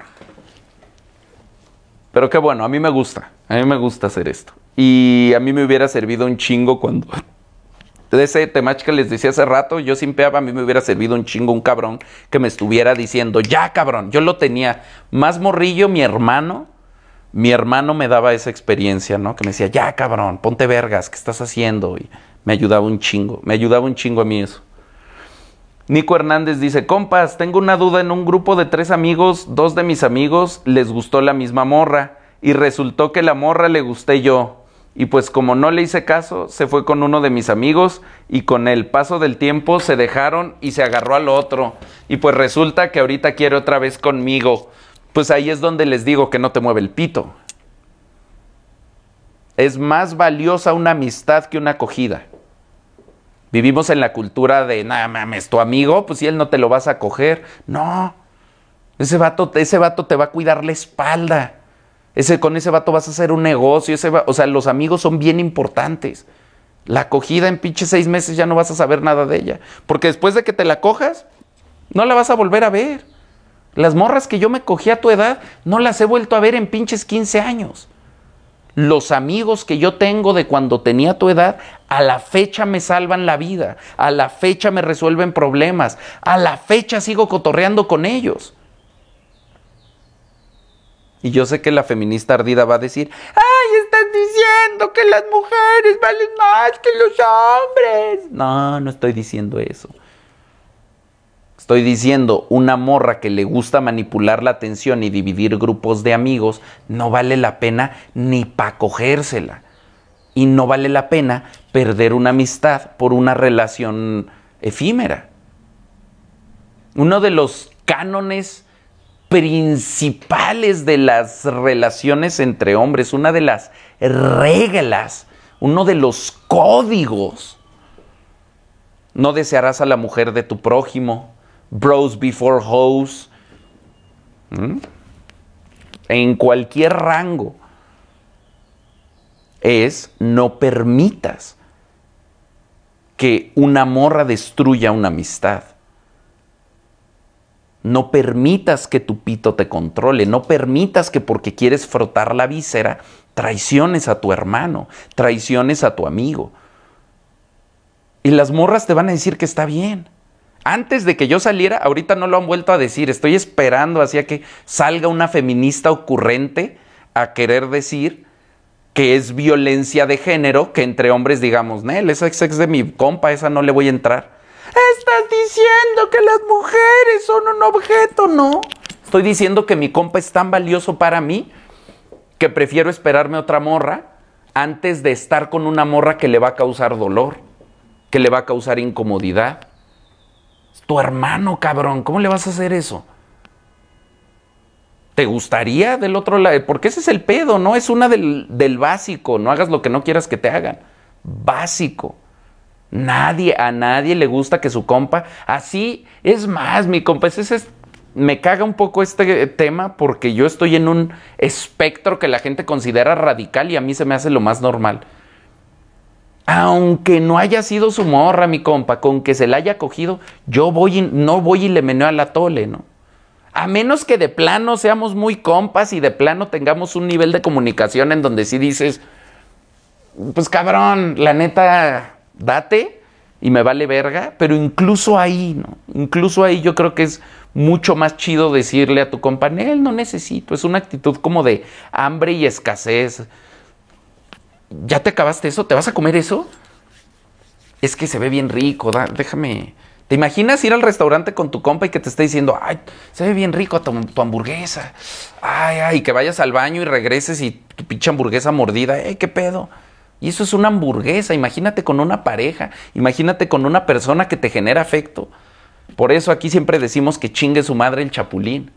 Pero qué bueno, a mí me gusta. A mí me gusta hacer esto. Y a mí me hubiera servido un chingo cuando... De ese temach que les decía hace rato, yo simpeaba, a mí me hubiera servido un chingo un cabrón que me estuviera diciendo, ya cabrón, yo lo tenía. Más morrillo, mi hermano, mi hermano me daba esa experiencia, ¿no? Que me decía, ya cabrón, ponte vergas, ¿qué estás haciendo? Y me ayudaba un chingo, me ayudaba un chingo a mí eso. Nico Hernández dice, compas, tengo una duda en un grupo de tres amigos, dos de mis amigos les gustó la misma morra y resultó que la morra le gusté yo. Y pues como no le hice caso, se fue con uno de mis amigos y con el paso del tiempo se dejaron y se agarró al otro. Y pues resulta que ahorita quiere otra vez conmigo pues ahí es donde les digo que no te mueve el pito. Es más valiosa una amistad que una acogida. Vivimos en la cultura de, nada mames, tu amigo, pues si él no te lo vas a coger. No, ese vato, ese te va a cuidar la espalda. Ese, con ese vato vas a hacer un negocio. Ese o sea, los amigos son bien importantes. La acogida en pinche seis meses ya no vas a saber nada de ella. Porque después de que te la cojas, no la vas a volver a ver. Las morras que yo me cogí a tu edad no las he vuelto a ver en pinches 15 años. Los amigos que yo tengo de cuando tenía tu edad, a la fecha me salvan la vida, a la fecha me resuelven problemas, a la fecha sigo cotorreando con ellos. Y yo sé que la feminista ardida va a decir, ay, estás diciendo que las mujeres valen más que los hombres. No, no estoy diciendo eso. Estoy diciendo, una morra que le gusta manipular la atención y dividir grupos de amigos, no vale la pena ni para cogérsela. Y no vale la pena perder una amistad por una relación efímera. Uno de los cánones principales de las relaciones entre hombres, una de las reglas, uno de los códigos. No desearás a la mujer de tu prójimo, bros before hoes, en cualquier rango, es no permitas que una morra destruya una amistad. No permitas que tu pito te controle, no permitas que porque quieres frotar la víscera traiciones a tu hermano, traiciones a tu amigo. Y las morras te van a decir que está bien. Antes de que yo saliera, ahorita no lo han vuelto a decir. Estoy esperando hacia que salga una feminista ocurrente a querer decir que es violencia de género, que entre hombres digamos, Nel, esa es ex de mi compa, esa no le voy a entrar. Estás diciendo que las mujeres son un objeto, ¿no? Estoy diciendo que mi compa es tan valioso para mí que prefiero esperarme otra morra antes de estar con una morra que le va a causar dolor, que le va a causar incomodidad tu hermano, cabrón. ¿Cómo le vas a hacer eso? ¿Te gustaría del otro lado? Porque ese es el pedo, ¿no? Es una del, del, básico. No hagas lo que no quieras que te hagan. Básico. Nadie, a nadie le gusta que su compa, así, es más, mi compa, ese es, me caga un poco este tema porque yo estoy en un espectro que la gente considera radical y a mí se me hace lo más normal. Aunque no haya sido su morra, mi compa, con que se la haya cogido, yo voy y, no voy y le meneo a la tole, ¿no? A menos que de plano seamos muy compas y de plano tengamos un nivel de comunicación en donde sí dices, pues cabrón, la neta, date y me vale verga, pero incluso ahí, ¿no? Incluso ahí yo creo que es mucho más chido decirle a tu compañero, no necesito, es una actitud como de hambre y escasez. ¿Ya te acabaste eso? ¿Te vas a comer eso? Es que se ve bien rico, déjame. ¿Te imaginas ir al restaurante con tu compa y que te esté diciendo, ay, se ve bien rico tu, tu hamburguesa? Ay, ay, que vayas al baño y regreses y tu pinche hamburguesa mordida, eh, qué pedo. Y eso es una hamburguesa, imagínate con una pareja, imagínate con una persona que te genera afecto. Por eso aquí siempre decimos que chingue su madre el chapulín.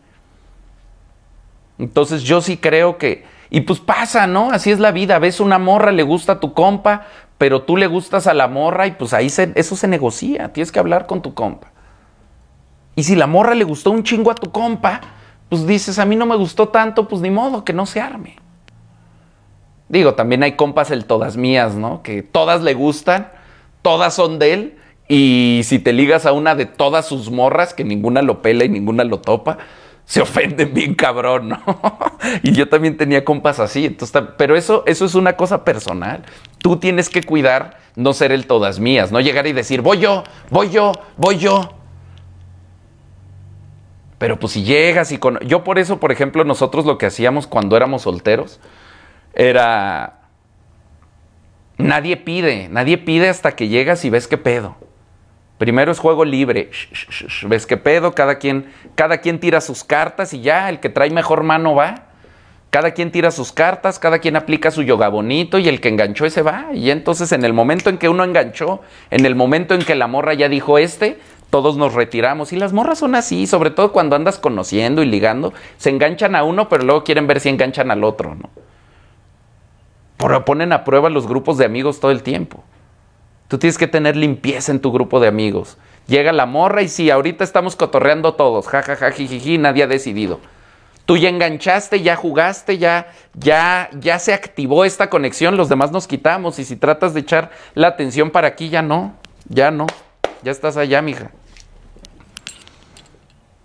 Entonces yo sí creo que, y pues pasa, ¿no? Así es la vida, ves una morra, le gusta a tu compa, pero tú le gustas a la morra y pues ahí se, eso se negocia, tienes que hablar con tu compa. Y si la morra le gustó un chingo a tu compa, pues dices, a mí no me gustó tanto, pues ni modo, que no se arme. Digo, también hay compas el todas mías, ¿no? Que todas le gustan, todas son de él, y si te ligas a una de todas sus morras, que ninguna lo pela y ninguna lo topa, se ofenden bien cabrón, ¿no? y yo también tenía compas así, entonces, pero eso, eso es una cosa personal. Tú tienes que cuidar no ser el todas mías, no llegar y decir, voy yo, voy yo, voy yo. Pero pues si llegas y con... Yo por eso, por ejemplo, nosotros lo que hacíamos cuando éramos solteros, era... Nadie pide, nadie pide hasta que llegas y ves qué pedo. Primero es juego libre. ¿Ves qué pedo? Cada quien, cada quien tira sus cartas y ya, el que trae mejor mano va. Cada quien tira sus cartas, cada quien aplica su yoga bonito y el que enganchó ese va. Y entonces en el momento en que uno enganchó, en el momento en que la morra ya dijo este, todos nos retiramos. Y las morras son así, sobre todo cuando andas conociendo y ligando, se enganchan a uno, pero luego quieren ver si enganchan al otro, ¿no? Pero ponen a prueba los grupos de amigos todo el tiempo. Tú tienes que tener limpieza en tu grupo de amigos. Llega la morra y sí, ahorita estamos cotorreando todos, ja, ja, ja, jijiji, nadie ha decidido. Tú ya enganchaste, ya jugaste, ya, ya, ya se activó esta conexión, los demás nos quitamos y si tratas de echar la atención para aquí, ya no, ya no, ya estás allá, mija.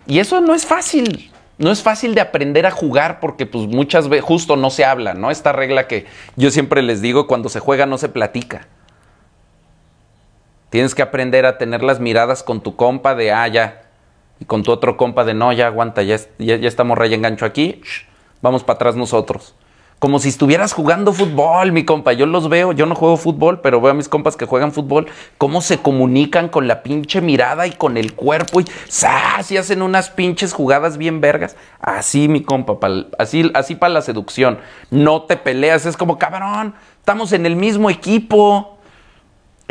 Y eso no es fácil no es fácil de aprender a jugar porque pues muchas veces justo no se habla, ¿no? Esta regla que yo siempre les digo, cuando se juega no se platica. Tienes que aprender a tener las miradas con tu compa de, ah, ya, y con tu otro compa de, no, ya aguanta, ya, ya, estamos rey engancho aquí, vamos para atrás nosotros como si estuvieras jugando fútbol, mi compa. Yo los veo, yo no juego fútbol, pero veo a mis compas que juegan fútbol, cómo se comunican con la pinche mirada y con el cuerpo y ¡zas! y hacen unas pinches jugadas bien vergas. Así, mi compa, así, así para la seducción. No te peleas, es como, cabrón, estamos en el mismo equipo.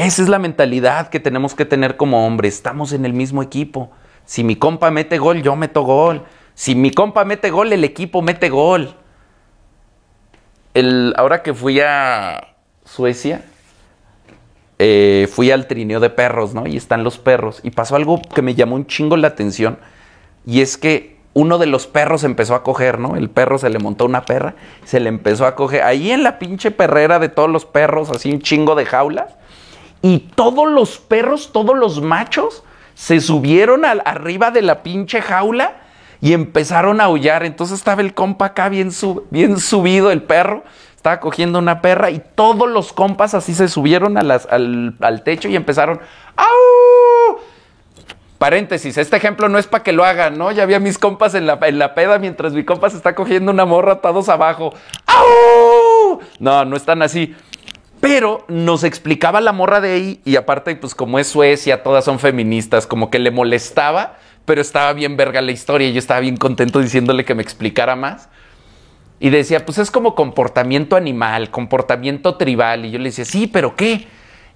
Esa es la mentalidad que tenemos que tener como hombres, estamos en el mismo equipo. Si mi compa mete gol, yo meto gol. Si mi compa mete gol, el equipo mete gol el, ahora que fui a Suecia, eh, fui al trineo de perros, ¿no? Y están los perros. Y pasó algo que me llamó un chingo la atención. Y es que uno de los perros empezó a coger, ¿no? El perro se le montó una perra, se le empezó a coger. Ahí en la pinche perrera de todos los perros, así un chingo de jaulas. Y todos los perros, todos los machos, se subieron al, arriba de la pinche jaula y empezaron a aullar. Entonces estaba el compa acá bien, bien subido, el perro, estaba cogiendo una perra y todos los compas así se subieron a las, al, techo y empezaron, ¡au! Paréntesis, este ejemplo no es para que lo hagan, ¿no? Ya había mis compas en la, en la peda mientras mi compa se está cogiendo una morra todos abajo. ¡Au! No, no están así. Pero nos explicaba la morra de ahí, y aparte, pues como es Suecia, todas son feministas, como que le molestaba pero estaba bien verga la historia y yo estaba bien contento diciéndole que me explicara más. Y decía, pues es como comportamiento animal, comportamiento tribal. Y yo le decía, sí, pero ¿qué?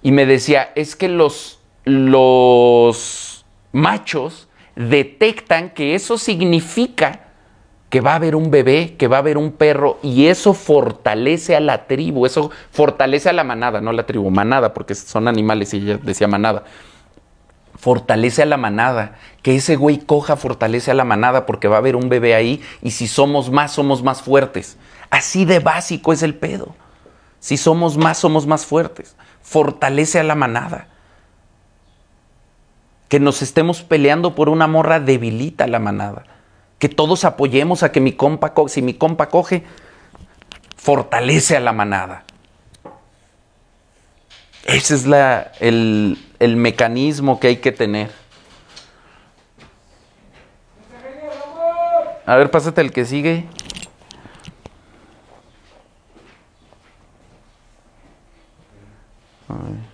Y me decía, es que los, los machos detectan que eso significa que va a haber un bebé, que va a haber un perro, y eso fortalece a la tribu, eso fortalece a la manada, no la tribu, manada, porque son animales y ella decía manada. Fortalece a la manada, que ese güey coja fortalece a la manada porque va a haber un bebé ahí y si somos más, somos más fuertes. Así de básico es el pedo. Si somos más, somos más fuertes. Fortalece a la manada. Que nos estemos peleando por una morra debilita a la manada que todos apoyemos a que mi compa, si mi compa coge, fortalece a la manada. Ese es la, el, el mecanismo que hay que tener. A ver, pásate el que sigue. A ver.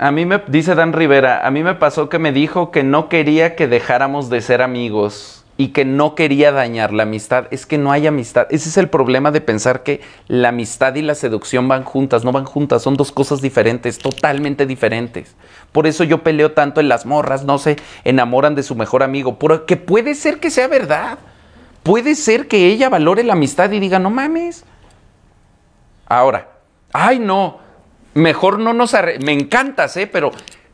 A mí me, dice Dan Rivera, a mí me pasó que me dijo que no quería que dejáramos de ser amigos y que no quería dañar la amistad. Es que no hay amistad. Ese es el problema de pensar que la amistad y la seducción van juntas. No van juntas, son dos cosas diferentes, totalmente diferentes. Por eso yo peleo tanto en las morras, no se enamoran de su mejor amigo. Porque puede ser que sea verdad. Puede ser que ella valore la amistad y diga, no mames. Ahora, ay no mejor no nos... Me encantas, ¿eh? Pero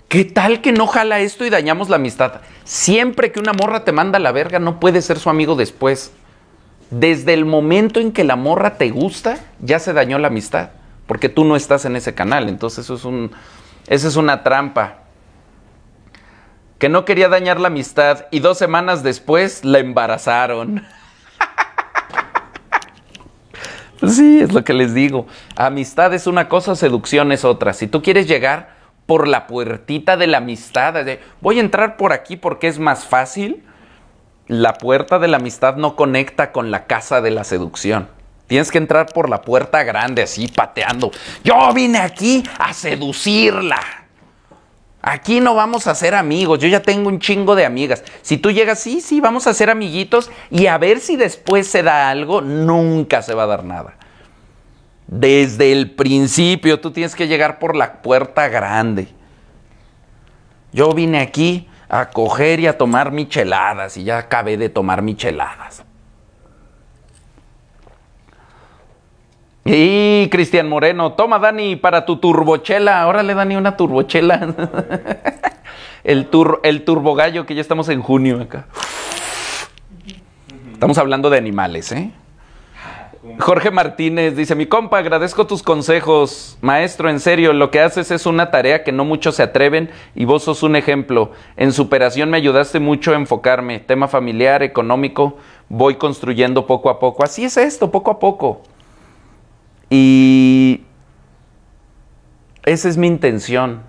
¿qué tal que no jala esto y dañamos la amistad? Siempre que una morra te manda a la verga, no puede ser su amigo después. Desde el momento en que la morra te gusta, ya se dañó la amistad. Porque tú no estás en ese canal. Entonces eso es un... Esa es una trampa. Que no quería dañar la amistad y dos semanas después la embarazaron. Sí, es lo que les digo. Amistad es una cosa, seducción es otra. Si tú quieres llegar por la puertita de la amistad, de, voy a entrar por aquí porque es más fácil, la puerta de la amistad no conecta con la casa de la seducción. Tienes que entrar por la puerta grande, así pateando. Yo vine aquí a seducirla. Aquí no vamos a ser amigos, yo ya tengo un chingo de amigas. Si tú llegas, sí, sí, vamos a ser amiguitos y a ver si después se da algo, nunca se va a dar nada. Desde el principio tú tienes que llegar por la puerta grande. Yo vine aquí a coger y a tomar micheladas y ya acabé de tomar micheladas. Y Cristian Moreno, toma Dani para tu turbochela. Órale Dani, una turbochela. el, tur, el turbogallo que ya estamos en junio acá. Estamos hablando de animales, ¿eh? Jorge Martínez dice, mi compa, agradezco tus consejos. Maestro, en serio, lo que haces es una tarea que no muchos se atreven y vos sos un ejemplo. En superación me ayudaste mucho a enfocarme. Tema familiar, económico, voy construyendo poco a poco. Así es esto, poco a poco. Y esa es mi intención.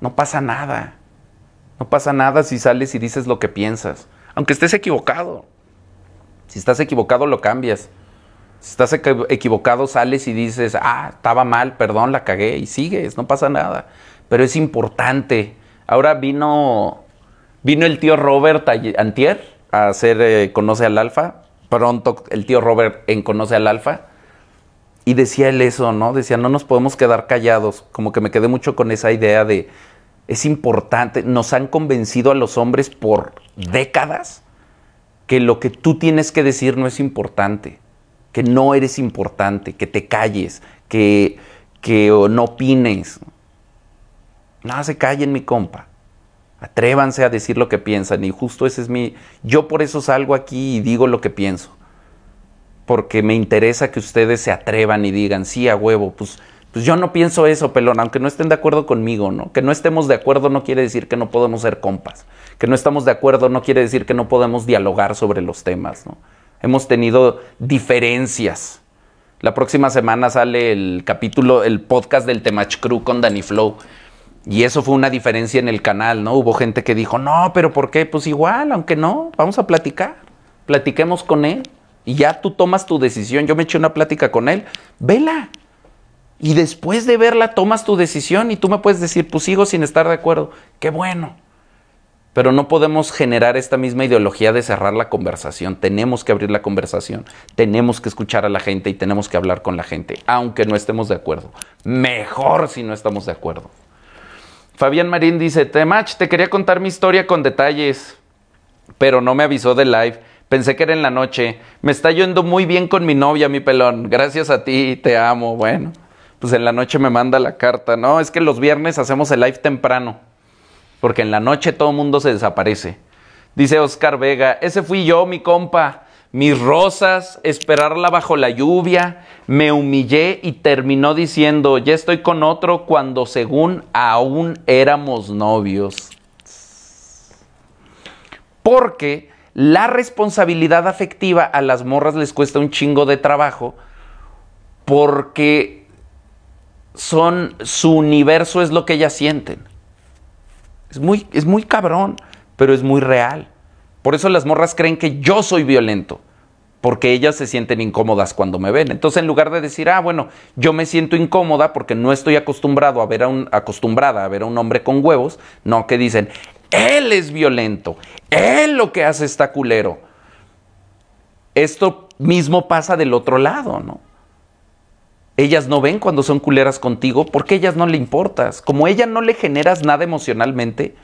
No pasa nada. No pasa nada si sales y dices lo que piensas. Aunque estés equivocado. Si estás equivocado, lo cambias. Si estás equivocado, sales y dices, ah, estaba mal, perdón, la cagué y sigues, no pasa nada. Pero es importante. Ahora vino, vino el tío Robert Antier a hacer eh, Conoce al Alfa. Pronto el tío Robert en Conoce al Alfa y decía él eso, ¿no? Decía, no nos podemos quedar callados. Como que me quedé mucho con esa idea de, es importante, nos han convencido a los hombres por décadas que lo que tú tienes que decir no es importante, que no eres importante, que te calles, que, que no opines. No se callen, mi compa. Atrévanse a decir lo que piensan y justo ese es mi... Yo por eso salgo aquí y digo lo que pienso porque me interesa que ustedes se atrevan y digan, sí, a huevo, pues, pues yo no pienso eso, pelón, aunque no estén de acuerdo conmigo, ¿no? Que no estemos de acuerdo no quiere decir que no podemos ser compas. Que no estamos de acuerdo no quiere decir que no podemos dialogar sobre los temas, ¿no? Hemos tenido diferencias. La próxima semana sale el capítulo, el podcast del Temach Crew con Danny Flow. Y eso fue una diferencia en el canal, ¿no? Hubo gente que dijo, no, pero ¿por qué? Pues igual, aunque no, vamos a platicar. Platiquemos con él y ya tú tomas tu decisión. Yo me eché una plática con él, vela. Y después de verla tomas tu decisión y tú me puedes decir, pues sigo sin estar de acuerdo. Qué bueno. Pero no podemos generar esta misma ideología de cerrar la conversación. Tenemos que abrir la conversación. Tenemos que escuchar a la gente y tenemos que hablar con la gente, aunque no estemos de acuerdo. Mejor si no estamos de acuerdo. Fabián Marín dice, Temach, te quería contar mi historia con detalles, pero no me avisó del live. Pensé que era en la noche. Me está yendo muy bien con mi novia, mi pelón. Gracias a ti, te amo. Bueno, pues en la noche me manda la carta. No, es que los viernes hacemos el live temprano, porque en la noche todo el mundo se desaparece. Dice Oscar Vega, ese fui yo, mi compa mis rosas, esperarla bajo la lluvia, me humillé y terminó diciendo, ya estoy con otro cuando según aún éramos novios. Porque la responsabilidad afectiva a las morras les cuesta un chingo de trabajo porque son su universo es lo que ellas sienten. Es muy, es muy cabrón, pero es muy real. Por eso las morras creen que yo soy violento, porque ellas se sienten incómodas cuando me ven. Entonces, en lugar de decir, ah, bueno, yo me siento incómoda porque no estoy acostumbrado a ver a un, acostumbrada a ver a un hombre con huevos, no, que dicen, él es violento, él lo que hace está culero. Esto mismo pasa del otro lado, ¿no? Ellas no ven cuando son culeras contigo porque ellas no le importas. Como ella no le generas nada emocionalmente,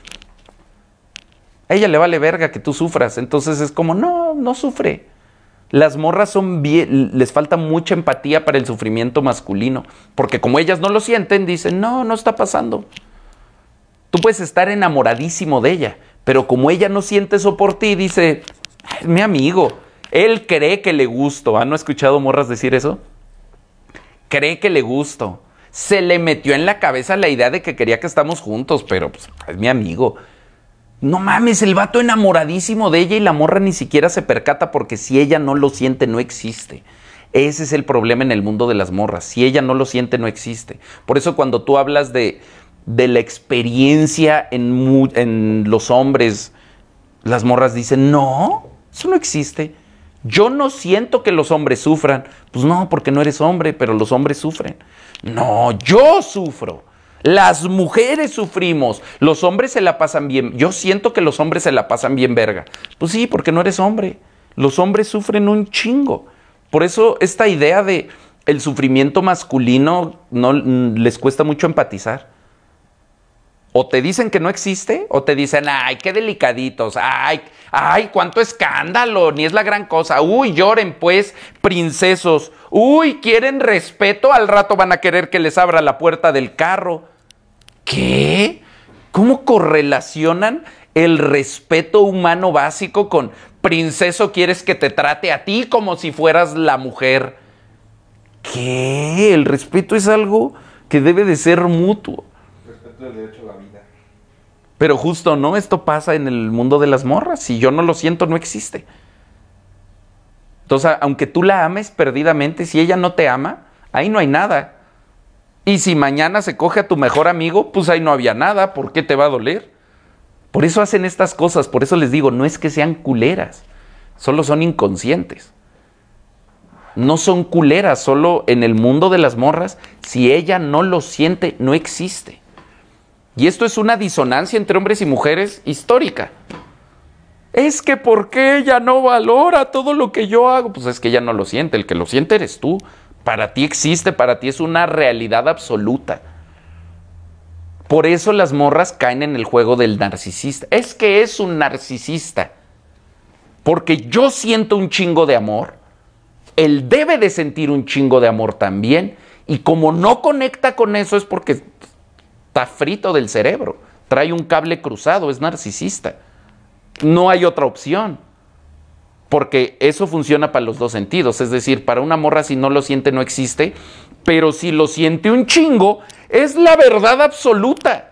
a ella le vale verga que tú sufras. Entonces es como, no, no sufre. Las morras son les falta mucha empatía para el sufrimiento masculino. Porque como ellas no lo sienten, dicen, no, no está pasando. Tú puedes estar enamoradísimo de ella, pero como ella no siente eso por ti, dice, es mi amigo. Él cree que le gusto. ¿Han no escuchado morras decir eso? Cree que le gusto. Se le metió en la cabeza la idea de que quería que estamos juntos, pero pues, es mi amigo. No mames, el vato enamoradísimo de ella y la morra ni siquiera se percata porque si ella no lo siente, no existe. Ese es el problema en el mundo de las morras. Si ella no lo siente, no existe. Por eso cuando tú hablas de, de la experiencia en, los hombres, las morras dicen, no, eso no existe. Yo no siento que los hombres sufran. Pues no, porque no eres hombre, pero los hombres sufren. No, yo sufro. Las mujeres sufrimos, los hombres se la pasan bien. Yo siento que los hombres se la pasan bien verga. Pues sí, porque no eres hombre. Los hombres sufren un chingo. Por eso esta idea de el sufrimiento masculino no les cuesta mucho empatizar. O te dicen que no existe, o te dicen, ay, qué delicaditos, ay, ay, cuánto escándalo, ni es la gran cosa. Uy, lloren pues, princesos. Uy, quieren respeto, al rato van a querer que les abra la puerta del carro. ¿Qué? ¿Cómo correlacionan el respeto humano básico con princeso quieres que te trate a ti como si fueras la mujer? ¿Qué? El respeto es algo que debe de ser mutuo. Pero justo, ¿no? Esto pasa en el mundo de las morras. Si yo no lo siento, no existe. Entonces, aunque tú la ames perdidamente, si ella no te ama, ahí no hay nada. Y si mañana se coge a tu mejor amigo, pues ahí no había nada, ¿por qué te va a doler? Por eso hacen estas cosas, por eso les digo, no es que sean culeras, solo son inconscientes. No son culeras, solo en el mundo de las morras, si ella no lo siente, no existe. Y esto es una disonancia entre hombres y mujeres histórica. Es que ¿por qué ella no valora todo lo que yo hago? Pues es que ella no lo siente, el que lo siente eres tú. Para ti existe, para ti es una realidad absoluta. Por eso las morras caen en el juego del narcisista. Es que es un narcisista. Porque yo siento un chingo de amor. Él debe de sentir un chingo de amor también. Y como no conecta con eso es porque está frito del cerebro. Trae un cable cruzado, es narcisista. No hay otra opción porque eso funciona para los dos sentidos. Es decir, para una morra si no lo siente no existe, pero si lo siente un chingo, es la verdad absoluta.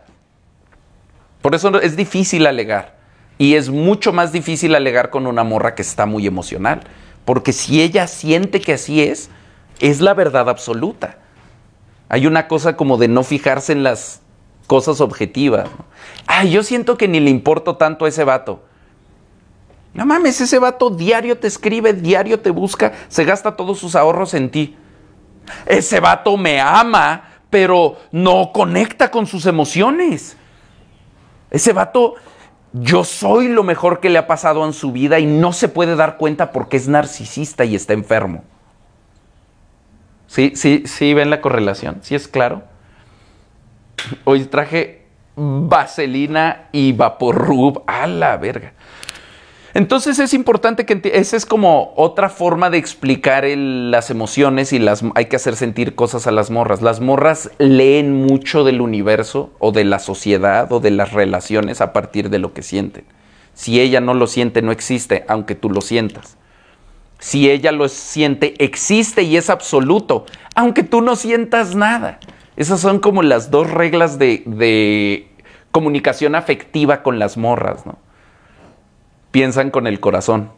Por eso es difícil alegar. Y es mucho más difícil alegar con una morra que está muy emocional. Porque si ella siente que así es, es la verdad absoluta. Hay una cosa como de no fijarse en las cosas objetivas. Ay, yo siento que ni le importo tanto a ese vato. No mames, ese vato diario te escribe, diario te busca, se gasta todos sus ahorros en ti. Ese vato me ama, pero no conecta con sus emociones. Ese vato, yo soy lo mejor que le ha pasado en su vida y no se puede dar cuenta porque es narcisista y está enfermo. ¿Sí, sí, sí ven la correlación? ¿Sí es claro? Hoy traje vaselina y vaporrub. A la verga. Entonces es importante que esa es como otra forma de explicar las emociones y las hay que hacer sentir cosas a las morras. Las morras leen mucho del universo o de la sociedad o de las relaciones a partir de lo que sienten. Si ella no lo siente, no existe, aunque tú lo sientas. Si ella lo siente, existe y es absoluto, aunque tú no sientas nada. Esas son como las dos reglas de, comunicación afectiva con las morras, ¿no? piensan con el corazón.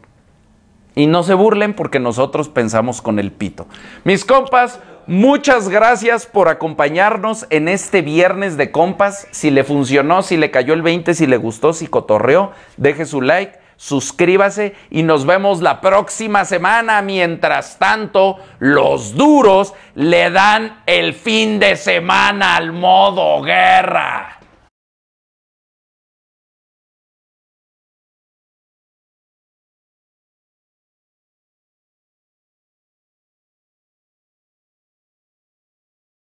Y no se burlen porque nosotros pensamos con el pito. Mis compas, muchas gracias por acompañarnos en este viernes de compas. Si le funcionó, si le cayó el 20, si le gustó, si cotorreó, deje su like, suscríbase y nos vemos la próxima semana. Mientras tanto, los duros le dan el fin de semana al modo guerra.